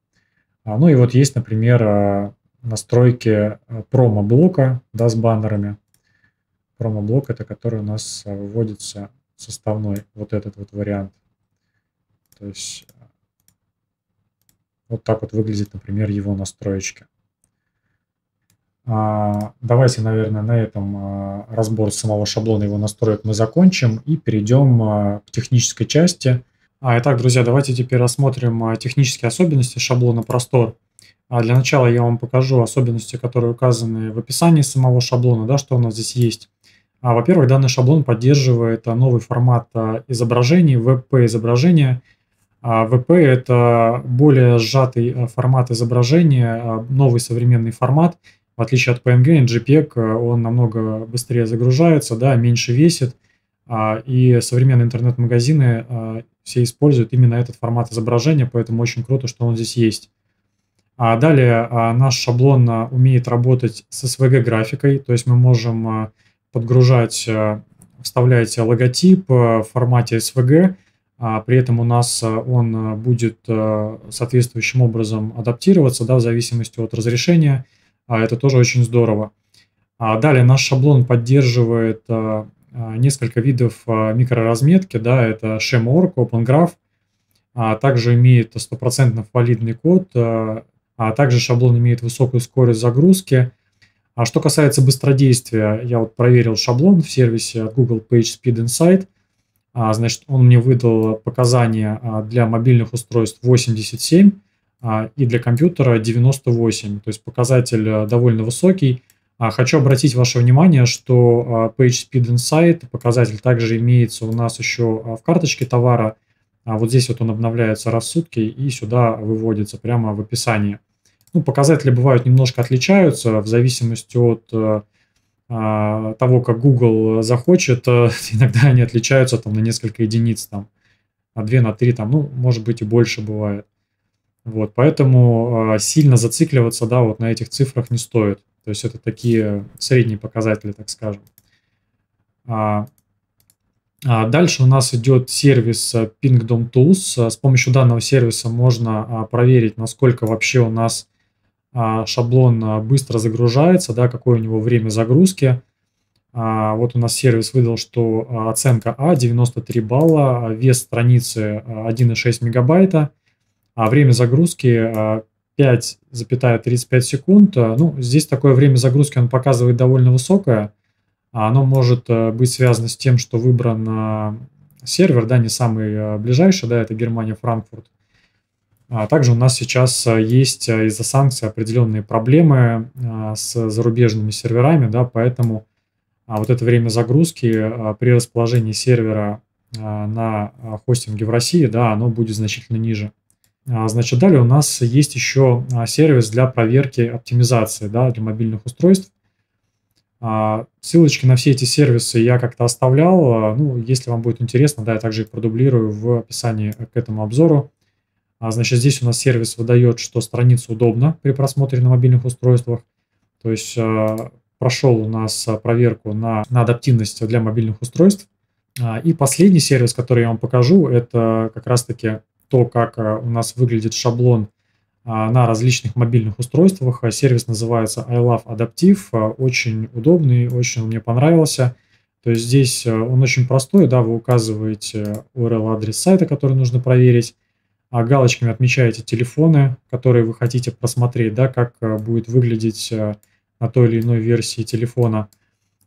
А, ну и вот есть, например, а, настройки промо-блока да, с баннерами. Промо-блок – это который у нас вводится составной, вот этот вот вариант. То есть вот так вот выглядит, например, его настроечки. А, давайте, наверное, на этом а, разбор самого шаблона его настроек мы закончим и перейдем а, к технической части. Итак, друзья, давайте теперь рассмотрим технические особенности шаблона простор. Для начала я вам покажу особенности, которые указаны в описании самого шаблона, да, что у нас здесь есть. Во-первых, данный шаблон поддерживает новый формат изображений, WebP изображения. WebP – это более сжатый формат изображения, новый современный формат – в отличие от PNG, JPEG, он намного быстрее загружается, да, меньше весит, а, и современные интернет-магазины а, все используют именно этот формат изображения, поэтому очень круто, что он здесь есть. А далее наш шаблон умеет работать с SVG-графикой, то есть мы можем подгружать, вставлять логотип в формате SVG, при этом у нас он будет соответствующим образом адаптироваться да, в зависимости от разрешения – а это тоже очень здорово. А далее наш шаблон поддерживает а, а, несколько видов микроразметки, да, это Shemorg, OpenGraph, а также имеет стопроцентно валидный код, а также шаблон имеет высокую скорость загрузки. А что касается быстродействия, я вот проверил шаблон в сервисе от Google PageSpeed Insight. Значит, он мне выдал показания для мобильных устройств 87, а, и для компьютера 98, то есть показатель э, довольно высокий. А, хочу обратить ваше внимание, что а, PageSpeed Insight показатель также имеется у нас еще в карточке товара. Вот здесь вот он обновляется раз в сутки и сюда выводится прямо в описании. Ну, показатели бывают немножко отличаются в зависимости от э, того, как Google захочет. Иногда они отличаются там на несколько единиц, там, на 2, на 3, там, ну, может быть и больше бывает. Вот, поэтому э, сильно зацикливаться, да, вот на этих цифрах не стоит. То есть это такие средние показатели, так скажем. А, а дальше у нас идет сервис э, Pingdom Tools. С помощью данного сервиса можно а, проверить, насколько вообще у нас а, шаблон а, быстро загружается, да, какое у него время загрузки. А, вот у нас сервис выдал, что а, оценка А 93 балла, вес страницы 1,6 мегабайта – а время загрузки 5,35 а, секунд. А, ну, здесь такое время загрузки он показывает довольно высокое. А оно может быть связано с тем, что выбран сервер, да, не самый ближайший, да, это Германия, Франкфурт. А также у нас сейчас есть из-за санкций определенные проблемы с зарубежными серверами, да, поэтому вот это время загрузки при расположении сервера на хостинге в России, да, оно будет значительно ниже. А, значит, далее у нас есть еще а, сервис для проверки оптимизации да, для мобильных устройств. А, ссылочки на все эти сервисы я как-то оставлял. Ну, если вам будет интересно, да, я также их продублирую в описании к этому обзору. Значит, здесь у нас сервис выдает, что страница удобна при просмотре на мобильных устройствах. То есть прошел у нас проверку на, на адаптивность для мобильных устройств. И последний сервис, который я вам покажу, это как раз-таки то, как у нас выглядит шаблон а, на различных мобильных устройствах. Сервис называется I Adaptive, очень удобный, очень он мне понравился. То есть здесь он очень простой, да, вы указываете URL-адрес сайта, который нужно проверить, а галочками отмечаете телефоны, которые вы хотите просмотреть, да, как будет выглядеть на той или иной версии телефона.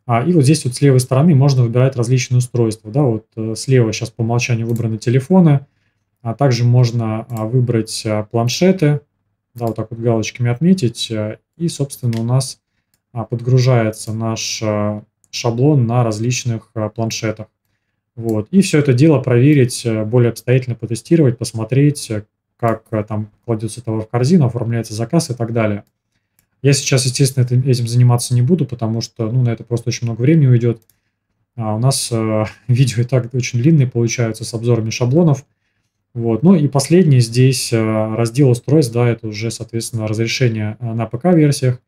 А, и вот здесь вот с левой стороны можно выбирать различные устройства. Да, вот слева сейчас по умолчанию выбраны телефоны, а также можно выбрать планшеты, да, вот так вот галочками отметить, и, собственно, у нас а, подгружается наш а, шаблон на различных а, планшетах. Вот. И все это дело проверить, более обстоятельно потестировать, посмотреть, как там кладется товар в корзину, оформляется заказ и так далее. Я сейчас, естественно, этим заниматься не буду, потому что ну, на это просто очень много времени уйдет. А у нас э, видео и так очень длинные получаются с обзорами шаблонов. Вот. Ну и последний здесь раздел устройств, да, это уже, соответственно, разрешение на ПК-версиях.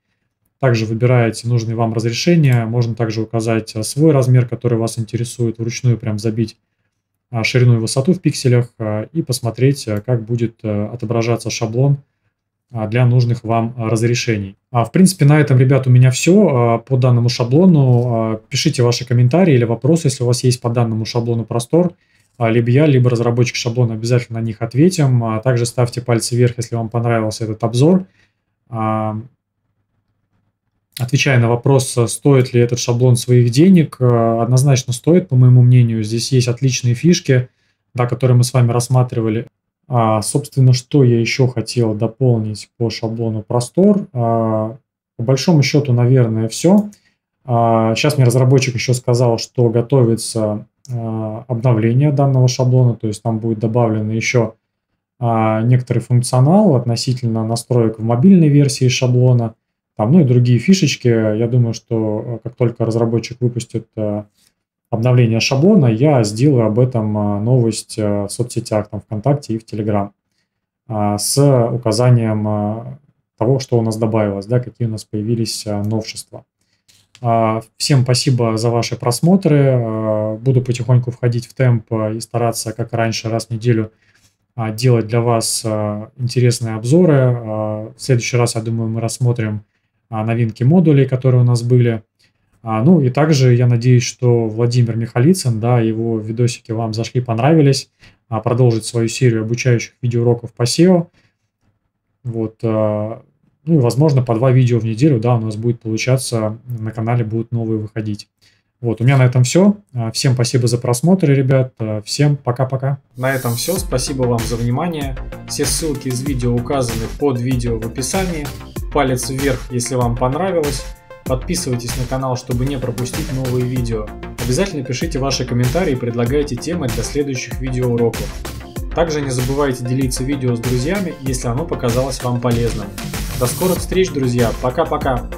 Также выбираете нужные вам разрешения. Можно также указать э, свой размер, который вас интересует, вручную прям забить а, ширину и высоту в пикселях и посмотреть, как будет отображаться шаблон а, для нужных вам разрешений. А, в принципе, на этом, ребят, у меня все по данному шаблону. Пишите ваши комментарии или вопросы, если у вас есть по данному шаблону простор. Либо я, либо разработчик шаблона обязательно на них ответим. Также ставьте пальцы вверх, если вам понравился этот обзор. Отвечая на вопрос, стоит ли этот шаблон своих денег, э, однозначно стоит, по моему мнению. Здесь есть отличные фишки, да, которые мы с вами рассматривали. А, собственно, что я еще хотел дополнить по шаблону Простор? А, по большому счету, наверное, все. А, сейчас мне разработчик еще сказал, что готовится а, обновление данного шаблона, то есть там будет добавлено еще а, некоторый функционал относительно настроек в мобильной версии шаблона – там, ну и другие фишечки. Я думаю, что э, как только разработчик выпустит э, обновление шаблона, я сделаю об этом э, новость в соцсетях, там, ВКонтакте и в Телеграм с указанием того, что у нас добавилось, да, какие у нас появились новшества. Всем спасибо за ваши просмотры. Буду потихоньку входить в темп и стараться, как раньше, раз в неделю делать для вас интересные обзоры. В следующий раз, я думаю, мы рассмотрим а, новинки модулей, которые у нас были. А, ну и также я надеюсь, что Владимир Михалицын, да, его видосики вам зашли, понравились, а, продолжить свою серию обучающих видеоуроков по SEO. Вот, ну и, возможно, по два видео в неделю, да, у нас будет получаться, на канале будут новые выходить. Вот, у меня на этом все. Всем спасибо за просмотр, ребят. Всем пока-пока. На этом все. Спасибо вам за внимание. Все ссылки из видео указаны под видео в описании палец вверх, если вам понравилось. Подписывайтесь на канал, чтобы не пропустить новые видео. Обязательно пишите ваши комментарии и предлагайте темы для следующих видеоуроков. Также не забывайте делиться видео с друзьями, если оно показалось вам полезным. До скорых встреч, друзья. Пока-пока.